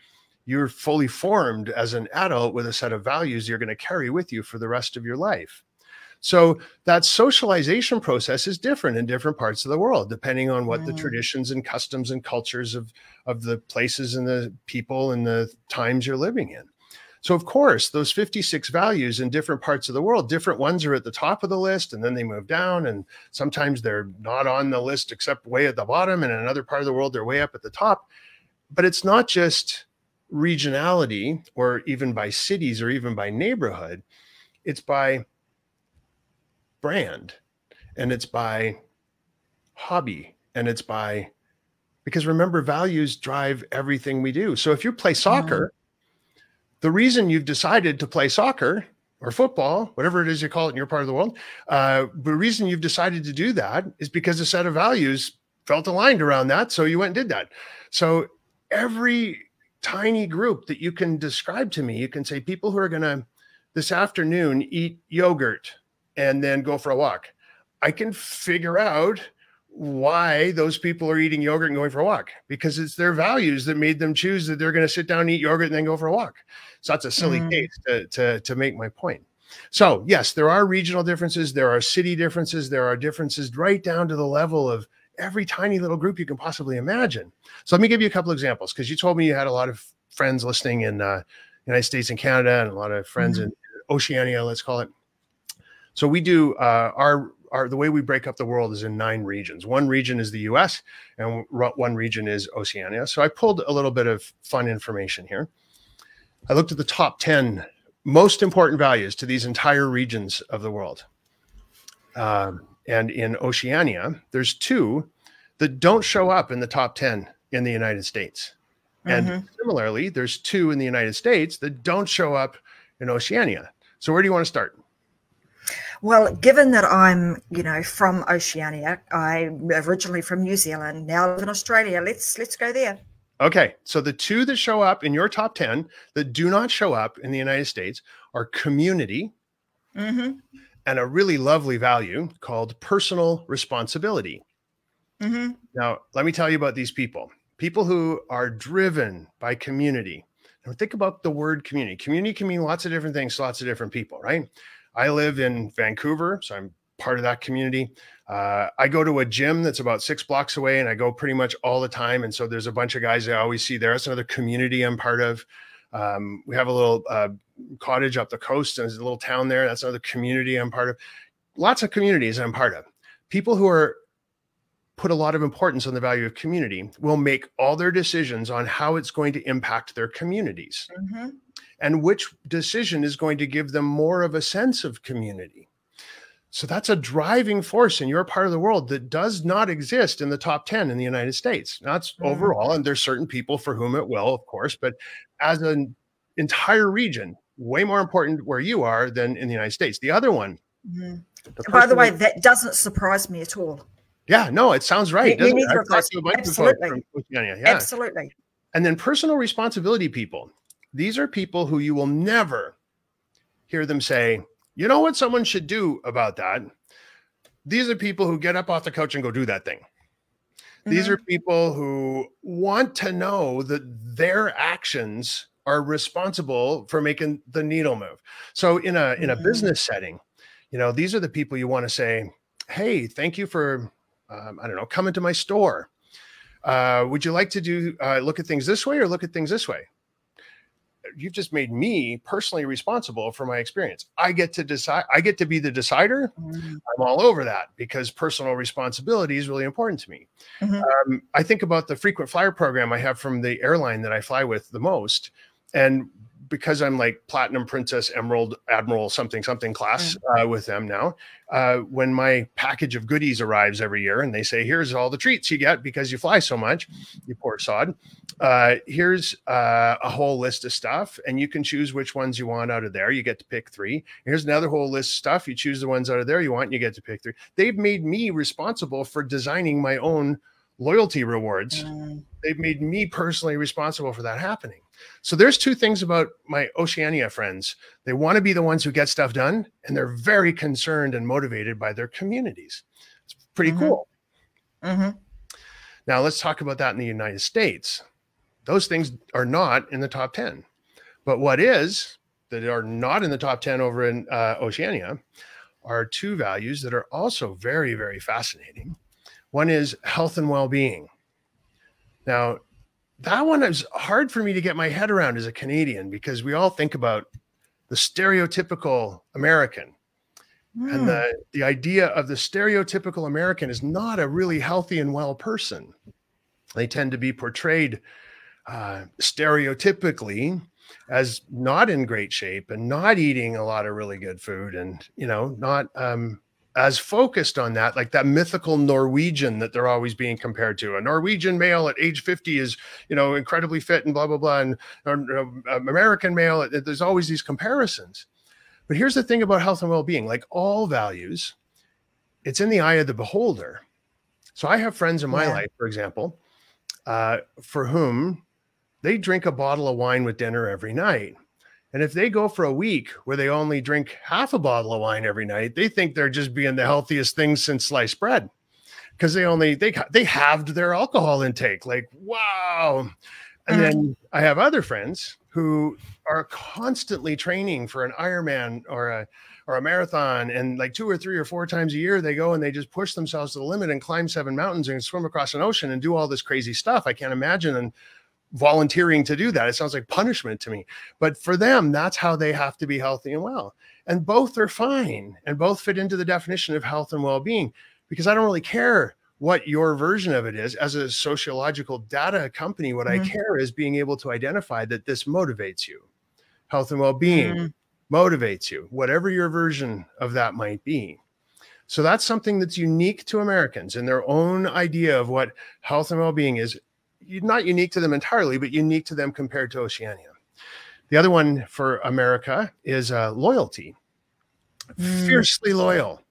you're fully formed as an adult with a set of values you're going to carry with you for the rest of your life. So that socialization process is different in different parts of the world, depending on what mm. the traditions and customs and cultures of, of the places and the people and the times you're living in. So, of course, those 56 values in different parts of the world, different ones are at the top of the list and then they move down. And sometimes they're not on the list except way at the bottom. And in another part of the world, they're way up at the top. But it's not just regionality or even by cities or even by neighborhood. It's by brand and it's by hobby and it's by because remember values drive everything we do. So if you play soccer. The reason you've decided to play soccer or football, whatever it is you call it in your part of the world, uh, the reason you've decided to do that is because a set of values felt aligned around that. So you went and did that. So every tiny group that you can describe to me. You can say people who are going to this afternoon eat yogurt and then go for a walk. I can figure out why those people are eating yogurt and going for a walk because it's their values that made them choose that they're going to sit down and eat yogurt and then go for a walk. So that's a silly mm. case to, to, to make my point. So, yes, there are regional differences, there are city differences, there are differences right down to the level of every tiny little group you can possibly imagine. So let me give you a couple examples because you told me you had a lot of friends listening in uh, United States and Canada and a lot of friends mm-hmm. in Oceania, let's call it. So we do uh, our our the way we break up the world is in nine regions. One region is the U.S. and one region is Oceania. So I pulled a little bit of fun information here. I looked at the top ten most important values to these entire regions of the world. Um, and in Oceania, there's two that don't show up in the top 10 in the United States. And mm-hmm. similarly, there's two in the United States that don't show up in Oceania. So where do you want to start? Well, given that I'm, you know, from Oceania, I'm originally from New Zealand, now live in Australia. Let's let's go there. Okay, so the two that show up in your top ten that do not show up in the United States are community mm-hmm and a really lovely value called personal responsibility. Mm-hmm. Now, let me tell you about these people people who are driven by community. Now, think about the word community. Community can mean lots of different things to lots of different people, right? I live in Vancouver, so I'm part of that community. Uh, I go to a gym that's about six blocks away, and I go pretty much all the time. And so there's a bunch of guys I always see there. That's another community I'm part of. Um, we have a little uh, cottage up the coast, and there's a little town there. That's another community I'm part of. Lots of communities I'm part of. People who are put a lot of importance on the value of community will make all their decisions on how it's going to impact their communities mm-hmm. And which decision is going to give them more of a sense of community. So that's a driving force in your part of the world that does not exist in the top 10 in the United States. That's mm-hmm. overall, and there's certain people for whom it will, of course, but as an entire region, way more important where you are than in the United States. The other one. Mm-hmm. The By the way, that doesn't surprise me at all. Yeah, no, it sounds right. You, you Absolutely. Yeah. Absolutely. And then personal responsibility people. These are people who you will never hear them say, you know what someone should do about that? These are people who get up off the couch and go do that thing. Mm-hmm. These are people who want to know that their actions are responsible for making the needle move. So in a in a mm-hmm. business setting, you know, these are the people you want to say, "Hey, thank you for um, I don't know, coming to my store. Uh, would you like to do uh, look at things this way or look at things this way?" You've just made me personally responsible for my experience. I get to decide, I get to be the decider. Mm-hmm. I'm all over that because personal responsibility is really important to me. Mm-hmm. Um, I think about the frequent flyer program I have from the airline that I fly with the most. And because I'm like platinum princess, emerald, admiral, something, something class mm. uh, with them now. Uh, when my package of goodies arrives every year and they say, here's all the treats you get because you fly so much, you poor sod. Uh, here's uh, a whole list of stuff, and you can choose which ones you want out of there. You get to pick three. Here's another whole list of stuff. You choose the ones out of there you want, and you get to pick three. They've made me responsible for designing my own loyalty rewards. Mm. They've made me personally responsible for that happening. So there's two things about my Oceania friends. They want to be the ones who get stuff done, and they're very concerned and motivated by their communities. It's pretty mm-hmm. cool. Mm-hmm. Now let's talk about that in the United States. Those things are not in the top 10. But what is that are not in the top 10 over in uh, Oceania are two values that are also very, very fascinating. One is health and well being. Now, that one is hard for me to get my head around as a Canadian because we all think about the stereotypical American. Mm. And the, hmm. the idea of the stereotypical American is not a really healthy and well person. They tend to be portrayed uh, stereotypically as not in great shape and not eating a lot of really good food and, you know, not um, as focused on that, like that mythical Norwegian that they're always being compared to. A Norwegian male at age 50 is, you know, incredibly fit and blah, blah, blah. And um, American male, there's always these comparisons. But here's the thing about health and well being like all values, it's in the eye of the beholder. So I have friends in my yeah. life, for example, uh, for whom they drink a bottle of wine with dinner every night. And if they go for a week where they only drink half a bottle of wine every night, they think they're just being the healthiest thing since sliced bread because they only they they halved their alcohol intake. Like wow. And then mm. I have other friends who are constantly training for an Ironman or a or a marathon, and like two or three or four times a year they go and they just push themselves to the limit and climb seven mountains and swim across an ocean and do all this crazy stuff. I can't imagine and volunteering to do that. It sounds like punishment to me. But for them, that's how they have to be healthy and well. And both are fine and both fit into the definition of health and well being because I don't really care what your version of it is. As a sociological data company, what mm-hmm. I care is being able to identify that this motivates you. Health and well being mm-hmm. motivates you, whatever your version of that might be. So that's something that's unique to Americans and their own idea of what health and well being is not unique to them entirely, but unique to them compared to Oceania. The other one for America is uh, loyalty, mm. fiercely loyal.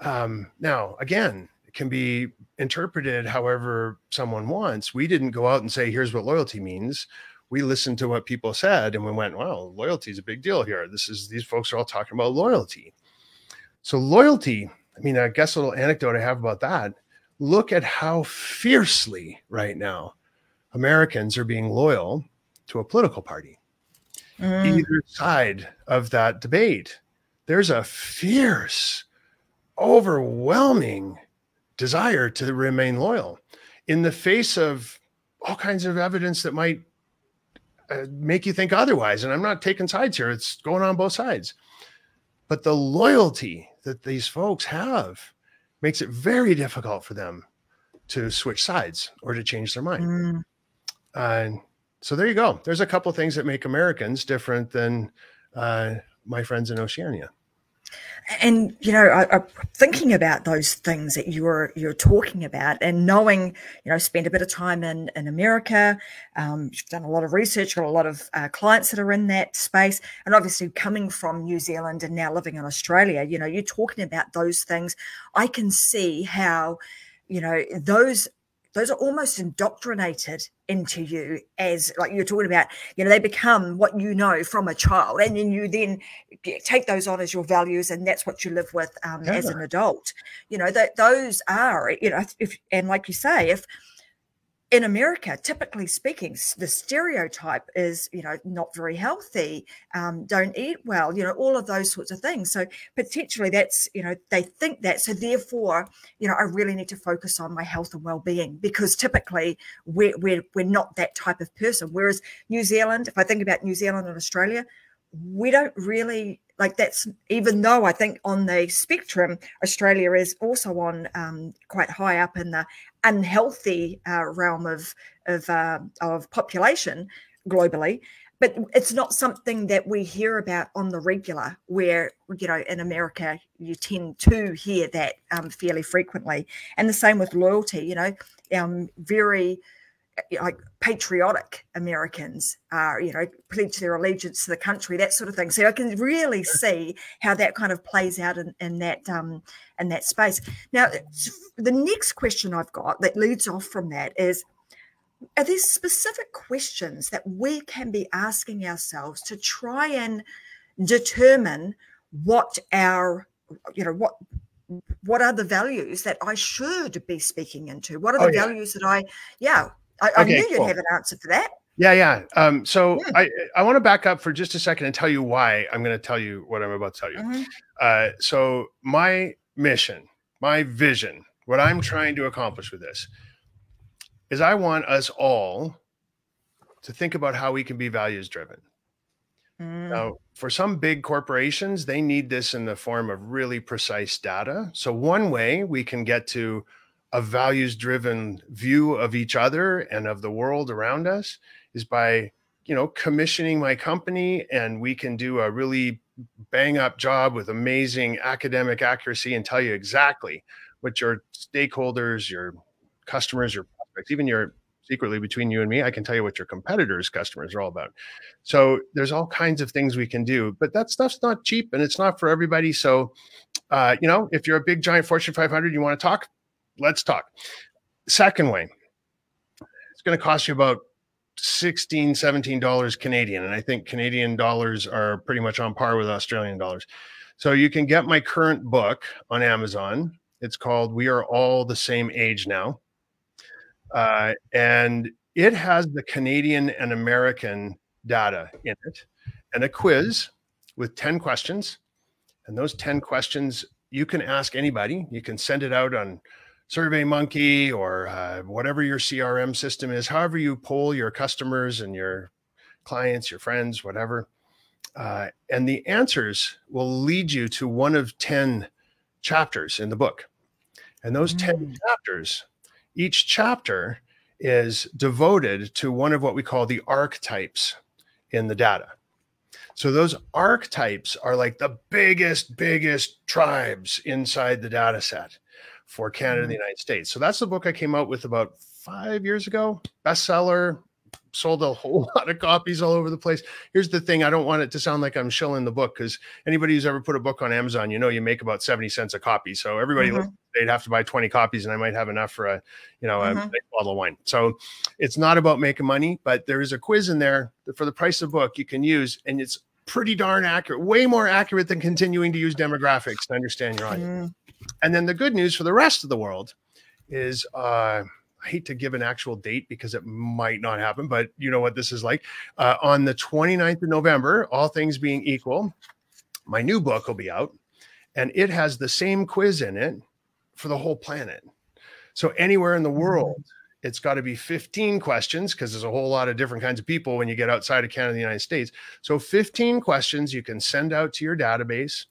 Um, now, again, it can be interpreted however someone wants. We didn't go out and say, here's what loyalty means. We listened to what people said and we went, wow, loyalty is a big deal here. This is, these folks are all talking about loyalty. So, loyalty, I mean, I guess a little anecdote I have about that look at how fiercely right now Americans are being loyal to a political party. Mm. Either side of that debate, there's a fierce, overwhelming desire to remain loyal in the face of all kinds of evidence that might uh, make you think otherwise. And I'm not taking sides here, it's going on both sides. But the loyalty that these folks have makes it very difficult for them to switch sides or to change their mind. Mm. Uh, so there you go. There's a couple things that make Americans different than uh, my friends in Oceania. And you know, I, I, thinking about those things that you're you're talking about, and knowing, you know, spent a bit of time in in America, um, you've done a lot of research, got a lot of uh, clients that are in that space, and obviously coming from New Zealand and now living in Australia, you know, you're talking about those things. I can see how, you know, those those are almost indoctrinated into you as like you're talking about you know they become what you know from a child and then you then take those on as your values and that's what you live with um, yeah. as an adult you know that those are you know if and like you say if in America, typically speaking, the stereotype is, you know, not very healthy, um, don't eat well, you know, all of those sorts of things. So potentially that's, you know, they think that. So therefore, you know, I really need to focus on my health and well-being because typically we're, we're, we're not that type of person. Whereas New Zealand, if I think about New Zealand and Australia, we don't really like that's even though I think on the spectrum, Australia is also on um, quite high up in the unhealthy uh, realm of of uh, of population globally. But it's not something that we hear about on the regular. Where you know in America you tend to hear that um, fairly frequently, and the same with loyalty. You know, um, very Eh, eh, like patriotic Americans are, you know, pledge their allegiance to the country, that sort of thing. So I can really see how that kind of plays out in, in that um, in that space. Now, the next question I've got that leads off from that is: Are there specific questions that we can be asking ourselves to try and determine what our, you know, what what are the values that I should be speaking into? What are the oh, yeah. values that I, yeah, I, I knew you'd have an answer for that. Yeah, yeah. Um, so yeah. I, I want to back up for just a second and tell you why I'm going to tell you what I'm about to tell you. Mm-hmm. Uh, so my mission, my vision, what I'm trying to accomplish with this is I want us all to think about how we can be values driven. Mm. Now, for some big corporations, they need this in the form of really precise data. So one way we can get to a values driven view of each other and of the world around us is by you know commissioning my company and we can do a really bang up job with amazing academic accuracy and tell you exactly what your stakeholders your customers your prospects even your secretly between you and me i can tell you what your competitors customers are all about. So there's all kinds of things we can do but that stuff's not cheap and it's not for everybody. So uh, you know if you're a big giant fortune 500 you want to talk let's talk. Second way, it's going to cost you about 16 17 dollars canadian and i think canadian dollars are pretty much on par with australian dollars. So you can get my current book on amazon. It's called we are all the same age now. Uh, and it has the canadian and american data in it and a quiz with 10 questions. And those 10 questions you can ask anybody. You can send it out on Survey Monkey or uh, whatever your CRM system is, however you poll your customers and your clients, your friends, whatever. Uh, and the answers will lead you to one of 10 chapters in the book. And those mm. 10 chapters, each chapter is devoted to one of what we call the archetypes in the data. So those archetypes are like the biggest, biggest tribes inside the data set for Canada and the mm-hmm. United States. So that's the book I came out with about five years ago. Bestseller, sold a whole lot of copies all over the place. Here's the thing I don't want it to sound like I'm shilling the book because anybody who's ever put a book on Amazon, you know, you make about 70 cents a copy. So everybody, mm-hmm. they'd have to buy 20 copies and I might have enough for a, you know, mm-hmm. a bottle of wine. So it's not about making money, but there is a quiz in there for the price of book you can use. And it's pretty darn accurate, way more accurate than continuing to use demographics to understand your audience. Mm. And then the good news for the rest of the world is uh, I hate to give an actual date because it might not happen, but you know what this is like. Uh, on the 29th of November, all things being equal, my new book will be out and it has the same quiz in it for the whole planet. So anywhere in the mm-hmm. world, it's got to be 15 questions because there's a whole lot of different kinds of people when you get outside of Canada and the United States. So 15 questions you can send out to your database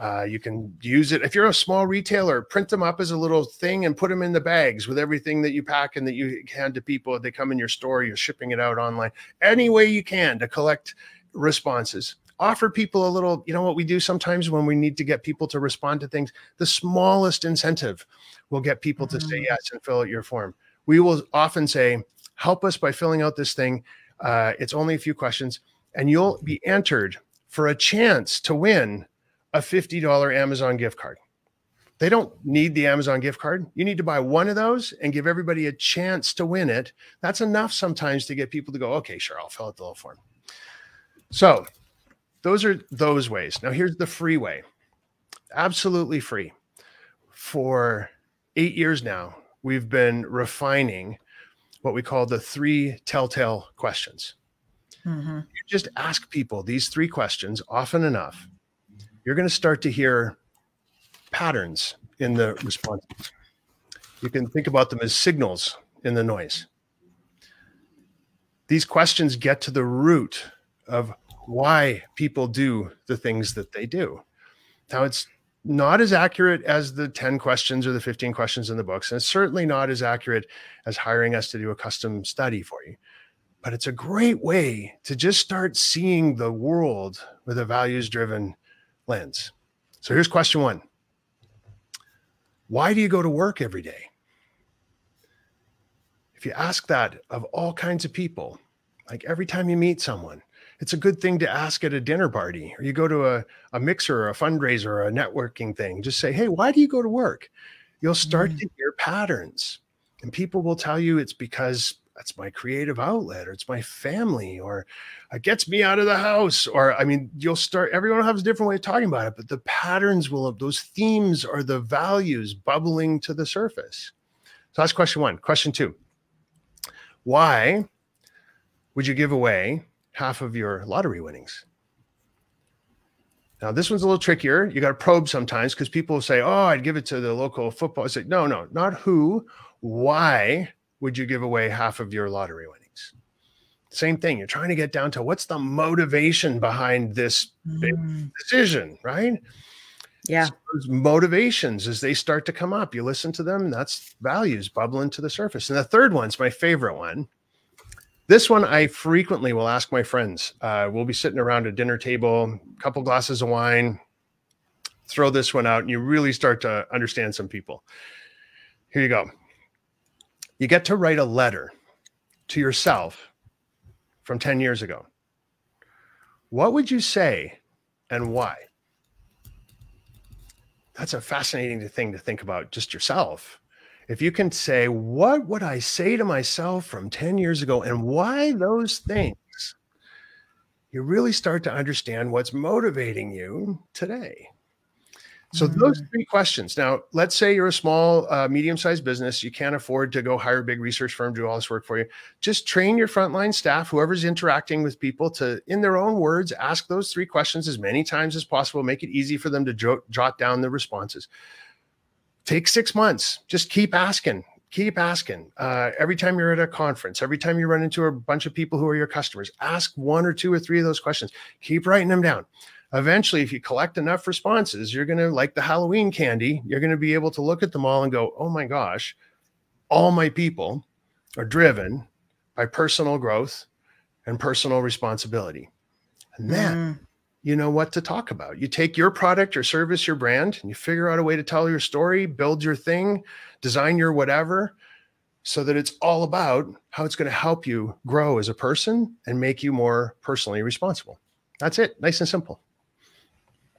uh, you can use it if you're a small retailer, print them up as a little thing and put them in the bags with everything that you pack and that you hand to people. They come in your store, you're shipping it out online. Any way you can to collect responses. Offer people a little, you know what we do sometimes when we need to get people to respond to things. The smallest incentive will get people mm-hmm. to say mm. yes and fill out your form. We will often say, help us by filling out this thing. Uh, it's only a few questions, and you'll be entered for a chance to win a $50 Amazon gift card. They don't need the Amazon gift card. You need to buy one of those and give everybody a chance to win it. That's enough sometimes to get people to go, okay, sure, I'll fill out the little form. So those are those ways. Now here's the free way. Absolutely free. For eight years now, we've been refining what we call the three telltale questions. Mhm. You just ask people these three questions often enough, you're going to start to hear patterns in the responses. You can think about them as signals in the noise. These questions get to the root of why people do the things that they do. Now, it's not as accurate as the 10 questions or the 15 questions in the books, and it's certainly not as accurate as hiring us to do a custom study for you. But it's a great way to just start seeing the world with a values driven lens. So here's question one Why do you go to work every day? If you ask that of all kinds of people, like every time you meet someone, it's a good thing to ask at a dinner party or you go to a, a mixer or a fundraiser or a networking thing. Just say, Hey, why do you go to work? You'll start Mm. to hear patterns. And people will tell you it's because that's my creative outlet or it's my family or it gets me out of the house. Or, I mean, you'll start, everyone has a different way of talking about it, but the patterns will, of those themes are the values bubbling to the surface. So that's question one. Question two Why would you give away half of your lottery winnings? Now, this one's a little trickier. You got to probe sometimes because people say, Oh, I'd give it to the local football. I say, No, no, not who. Why would you give away half of your lottery winnings? Same thing. You're trying to get down to what's the motivation behind this big Mm. decision, right? Yeah. So those motivations as they start to come up, you listen to them, and that's values bubbling to the surface. And the third one's my favorite one. This one I frequently will ask my friends. Uh, we'll be sitting around a dinner table, a couple glasses of wine, throw this one out, and you really start to understand some people. Here you go. You get to write a letter to yourself from 10 years ago. What would you say and why? That's a fascinating thing to think about just yourself. If you can say, What would I say to myself from 10 years ago and why those things? You really start to understand what's motivating you today. So, those three questions. Now, let's say you're a small, uh, medium sized business. You can't afford to go hire a big research firm to do all this work for you. Just train your frontline staff, whoever's interacting with people, to, in their own words, ask those three questions as many times as possible. Make it easy for them to jo- jot down the responses. Take six months. Just keep asking. Keep asking. Uh, every time you're at a conference, every time you run into a bunch of people who are your customers, ask one or two or three of those questions. Keep writing them down eventually if you collect enough responses you're going to like the halloween candy you're going to be able to look at them all and go oh my gosh all my people are driven by personal growth and personal responsibility. And then Mm. you know what to talk about. You take your product your service your brand and you figure out a way to tell your story build your thing design your whatever so that it's all about how it's going to help you grow as a person and make you more personally responsible. That's it. Nice and simple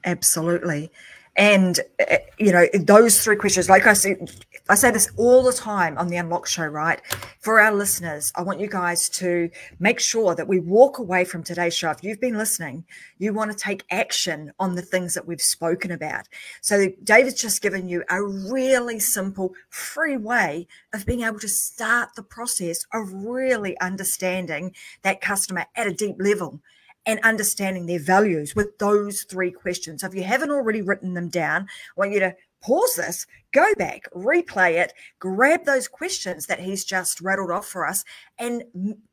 Absolutely. And, uh, you know, those three questions, like I said, I say this all the time on the Unlock Show, right? For our listeners, I want you guys to make sure that we walk away from today's show. If you've been listening, you want to take action on the things that we've spoken about. So, David's just given you a really simple, free way of being able to start the process of really understanding that customer at a deep level and understanding their values with those three questions. So if you haven't already written them down, I want you to pause this, go back, replay it, grab those questions that he's just rattled off for us, and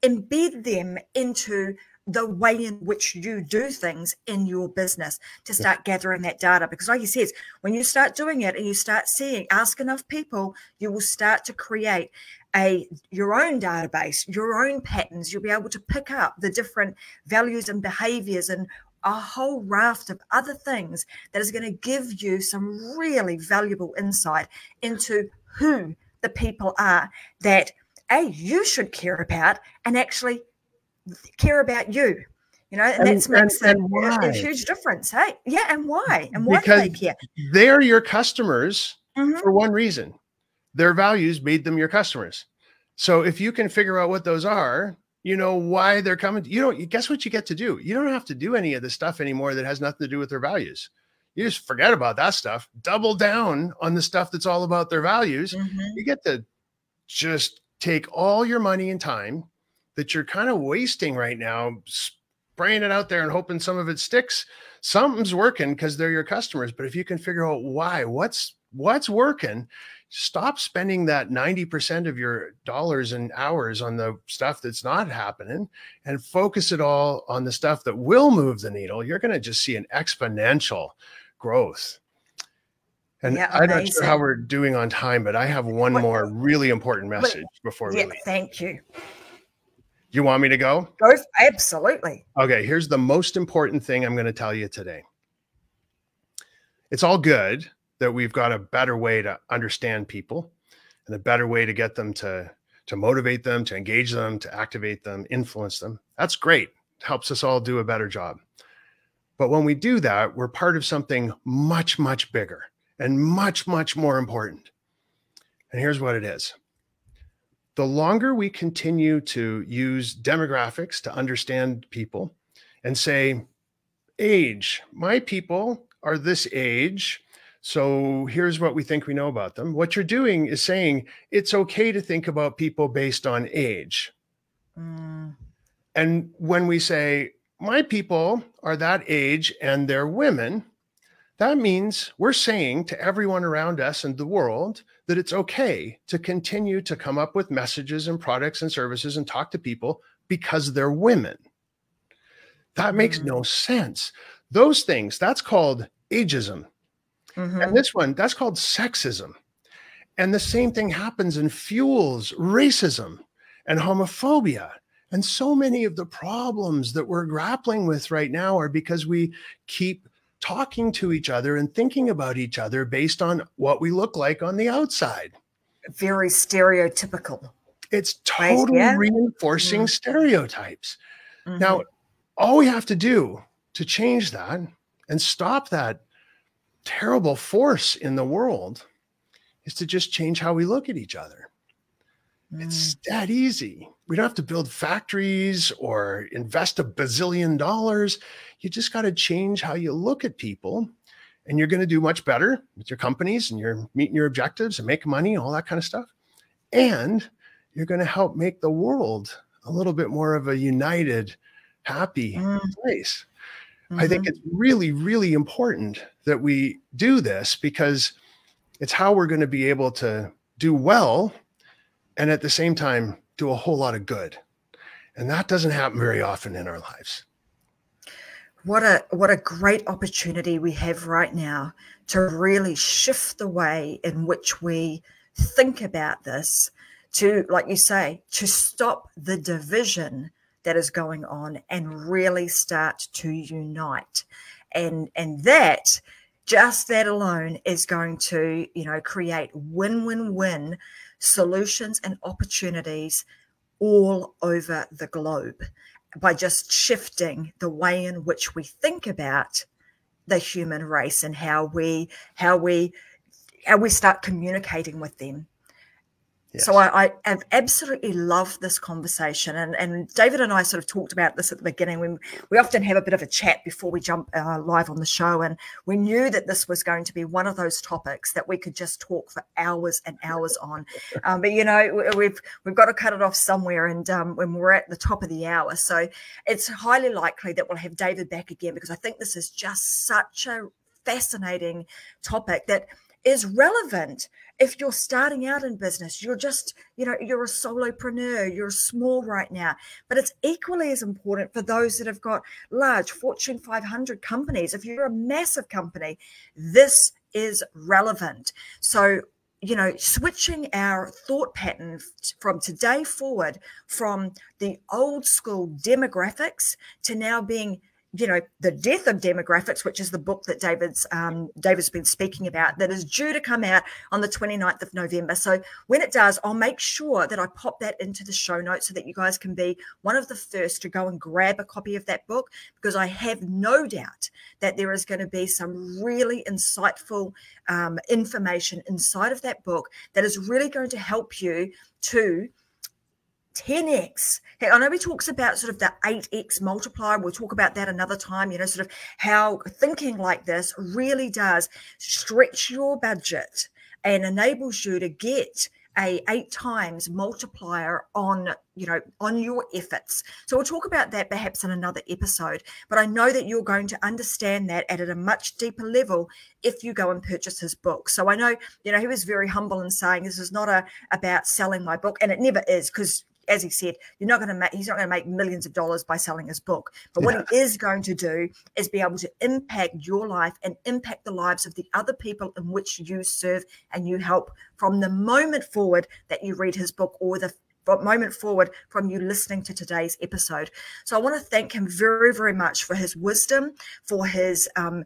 embed them into the way in which you do things in your business to start gathering that data. Because, like he says, when you start doing it and you start seeing, ask enough people, you will start to create a your own database, your own patterns. You'll be able to pick up the different values and behaviors and a whole raft of other things that is going to give you some really valuable insight into who the people are that a you should care about and actually care about you you know and, And- that's makes and- a- and a, why? huge difference hey? Yeah and why? And why Because do they care? they're your customers Mhm. for one reason. Their values made them your customers. So if you can figure out what those are you know why they're coming you don't guess what you get to do? You don't have to do any of the stuff anymore that has nothing to do with their values. You just forget about that stuff. Double down on the stuff that's all about their values. Mhm. you get to just take all your money and time that you're kind of wasting right now, spraying it out there and hoping some of it sticks. Something's working because they're your customers. But if you can figure out why, what's what's working, stop spending that 90% of your dollars and hours on the stuff that's not happening and focus it all on the stuff that will move the needle. You're going to just see an exponential growth. And yeah, I'm not sure how we're doing on time, but I have one more really important message before yeah, we leave. Thank you. You want me to go? Go absolutely. Okay, here's the most important thing I'm going to tell you today. It's all good that we've got a better way to understand people and a better way to get them to to motivate them, to engage them, to activate them, influence them. That's great. It helps us all do a better job. But when we do that, we're part of something much, much bigger and much, much more important. And here's what it is the longer we continue to use demographics to understand people and say, age, my people are this age. So here's what we think we know about them. What you're doing is saying it's okay to think about people based on age. Mm. And when we say, my people are that age and they're women, that means we're saying to everyone around us and the world that it's okay to continue to come up with messages and products and services and talk to people because they're women. That makes no mm. sense. Those things, that's called ageism. Mm-hmm. And this one, that's called sexism. And the same thing happens and fuels racism and homophobia. And so many of the problems that we're grappling with right now are because we keep talking to each other and thinking about each other based on what we look like on the outside. Very stereotypical. It's totally yeah. reinforcing mm-hmm. stereotypes. Mm-hmm. Now, all we have to do to change that and stop that terrible force in the world is to just change how we look at each other. Mm. It's that easy. We don't have to build factories or invest a bazillion dollars. You just got to change how you look at people and you're going to do much better with your companies and you're meeting your objectives and make money, all that kind of stuff. And you're going to help make the world a little bit more of a united, happy mm. place. Mm-hmm. I think mm-hmm. it's really, really important that we do this because it's how we're going to be able to do well and at the same time do a whole lot of good. And that doesn't happen very often in our lives. What a what a great opportunity we have right now to really shift the way in which we think about this to like you say to stop the division that is going on and really start to unite and and that just that alone is going to you know create win-win-win solutions and opportunities all over the globe by just shifting the way in which we think about the human race and how we how we how we start communicating with them Yes. So I, I, have absolutely loved this conversation, and and David and I sort of talked about this at the beginning. When we often have a bit of a chat before we jump uh, live on the show, and we knew that this was going to be one of those topics that we could just talk for hours and hours on. Um, but you know, we've we've got to cut it off somewhere, and um, when we're at the top of the hour, so it's highly likely that we'll have David back again because I think this is just such a fascinating topic that is relevant if you're starting out in business. You're just you know you're a solopreneur you're small right now but it's equally as important for those that have got large fortune 500 companies. If you're a massive company this is relevant. So you know switching our thought pattern from today forward from the old school demographics to now being you know the death of demographics which is the book that david's um, david's been speaking about that is due to come out on the 29th of november. So when it does i'll make sure that i pop that into the show notes so that you guys can be one of the first to go and grab a copy of that book because i have no doubt that there is going to be some really insightful um, information inside of that book that is really going to help you to 10x. Hey, I know he talks about sort of the 8x multiplier. We'll talk about that another time, you know, sort of how thinking like this really does stretch your budget and enables you to get a eight times multiplier on you know on your efforts so we'll talk about that perhaps in another episode but i know that you're going to understand that at a much deeper level if you go and purchase his book so i know you know he was very humble in saying this is not a about selling my book and it never is because as he said, you're not going to make, he's not going to make millions of dollars by selling his book. But what yeah. he is going to do is be able to impact your life and impact the lives of the other people in which you serve and you help from the moment forward that you read his book or the moment forward from you listening to today's episode. So I want to thank him very, very much for his wisdom, for his um,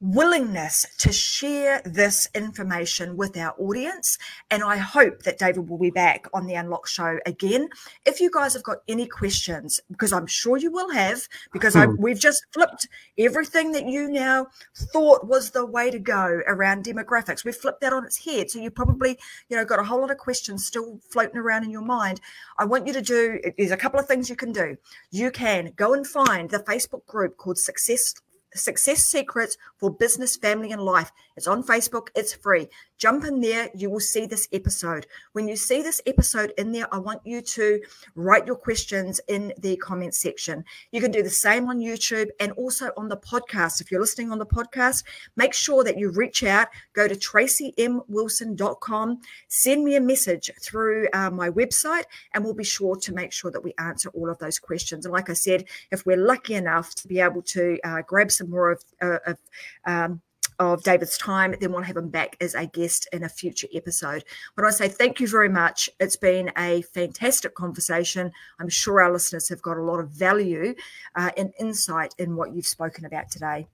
willingness to share this information with our audience. And I hope that David will be back on the Unlock Show again. If you guys have got any questions, because I'm sure you will have, because I, hmm. we've just flipped everything that you now thought was the way to go around demographics. We've flipped that on its head. So you probably, you know, got a whole lot of questions still floating around in your mind. I want you to do, there's a couple of things you can do. You can go and find the Facebook group called Success Success Secrets for Business, Family, and Life. It's on Facebook, it's free. Jump in there, you will see this episode. When you see this episode in there, I want you to write your questions in the comment section. You can do the same on YouTube and also on the podcast. If you're listening on the podcast, make sure that you reach out, go to tracymwilson.com, send me a message through uh, my website, and we'll be sure to make sure that we answer all of those questions. And like I said, if we're lucky enough to be able to uh, grab some more of, uh, of um, of David's time, then we'll have him back as a guest in a future episode. But I say thank you very much. It's been a fantastic conversation. I'm sure our listeners have got a lot of value uh, and insight in what you've spoken about today.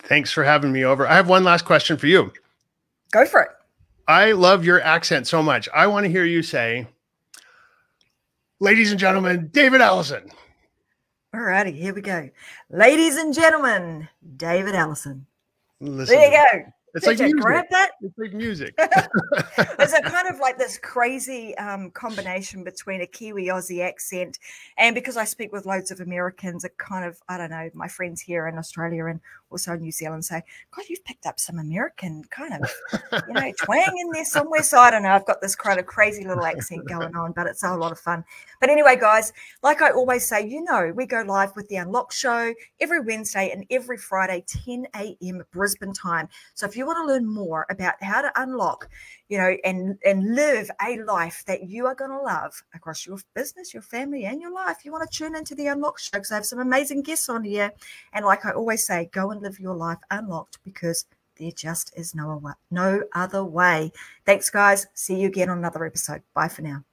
Thanks for having me over. I have one last question for you. Go for it. I love your accent so much. I want to hear you say, ladies and gentlemen, David Allison. All righty, here we go. Ladies and gentlemen, David Allison. Listen there you go. It's like music. grab that. It's like music. There's a kind of like this crazy um, combination between a Kiwi Aussie accent and because I speak with loads of Americans, it kind of I don't know my friends here in Australia and also New Zealand say, God, you've picked up some American kind of you know twang in there somewhere. So I don't know. I've got this kind of crazy little accent going on, but it's a lot of fun. But anyway, guys, like I always say, you know, we go live with the Unlock Show every Wednesday and every Friday, 10 a.m. Brisbane time. So if you you want to learn more about how to unlock, you know, and and live a life that you are going to love across your business, your family, and your life, you want to tune into the Unlock Show because I have some amazing guests on here. And like I always say, go and live your life unlocked because there just is no no other way. Thanks, guys. See you again on another episode. Bye for now.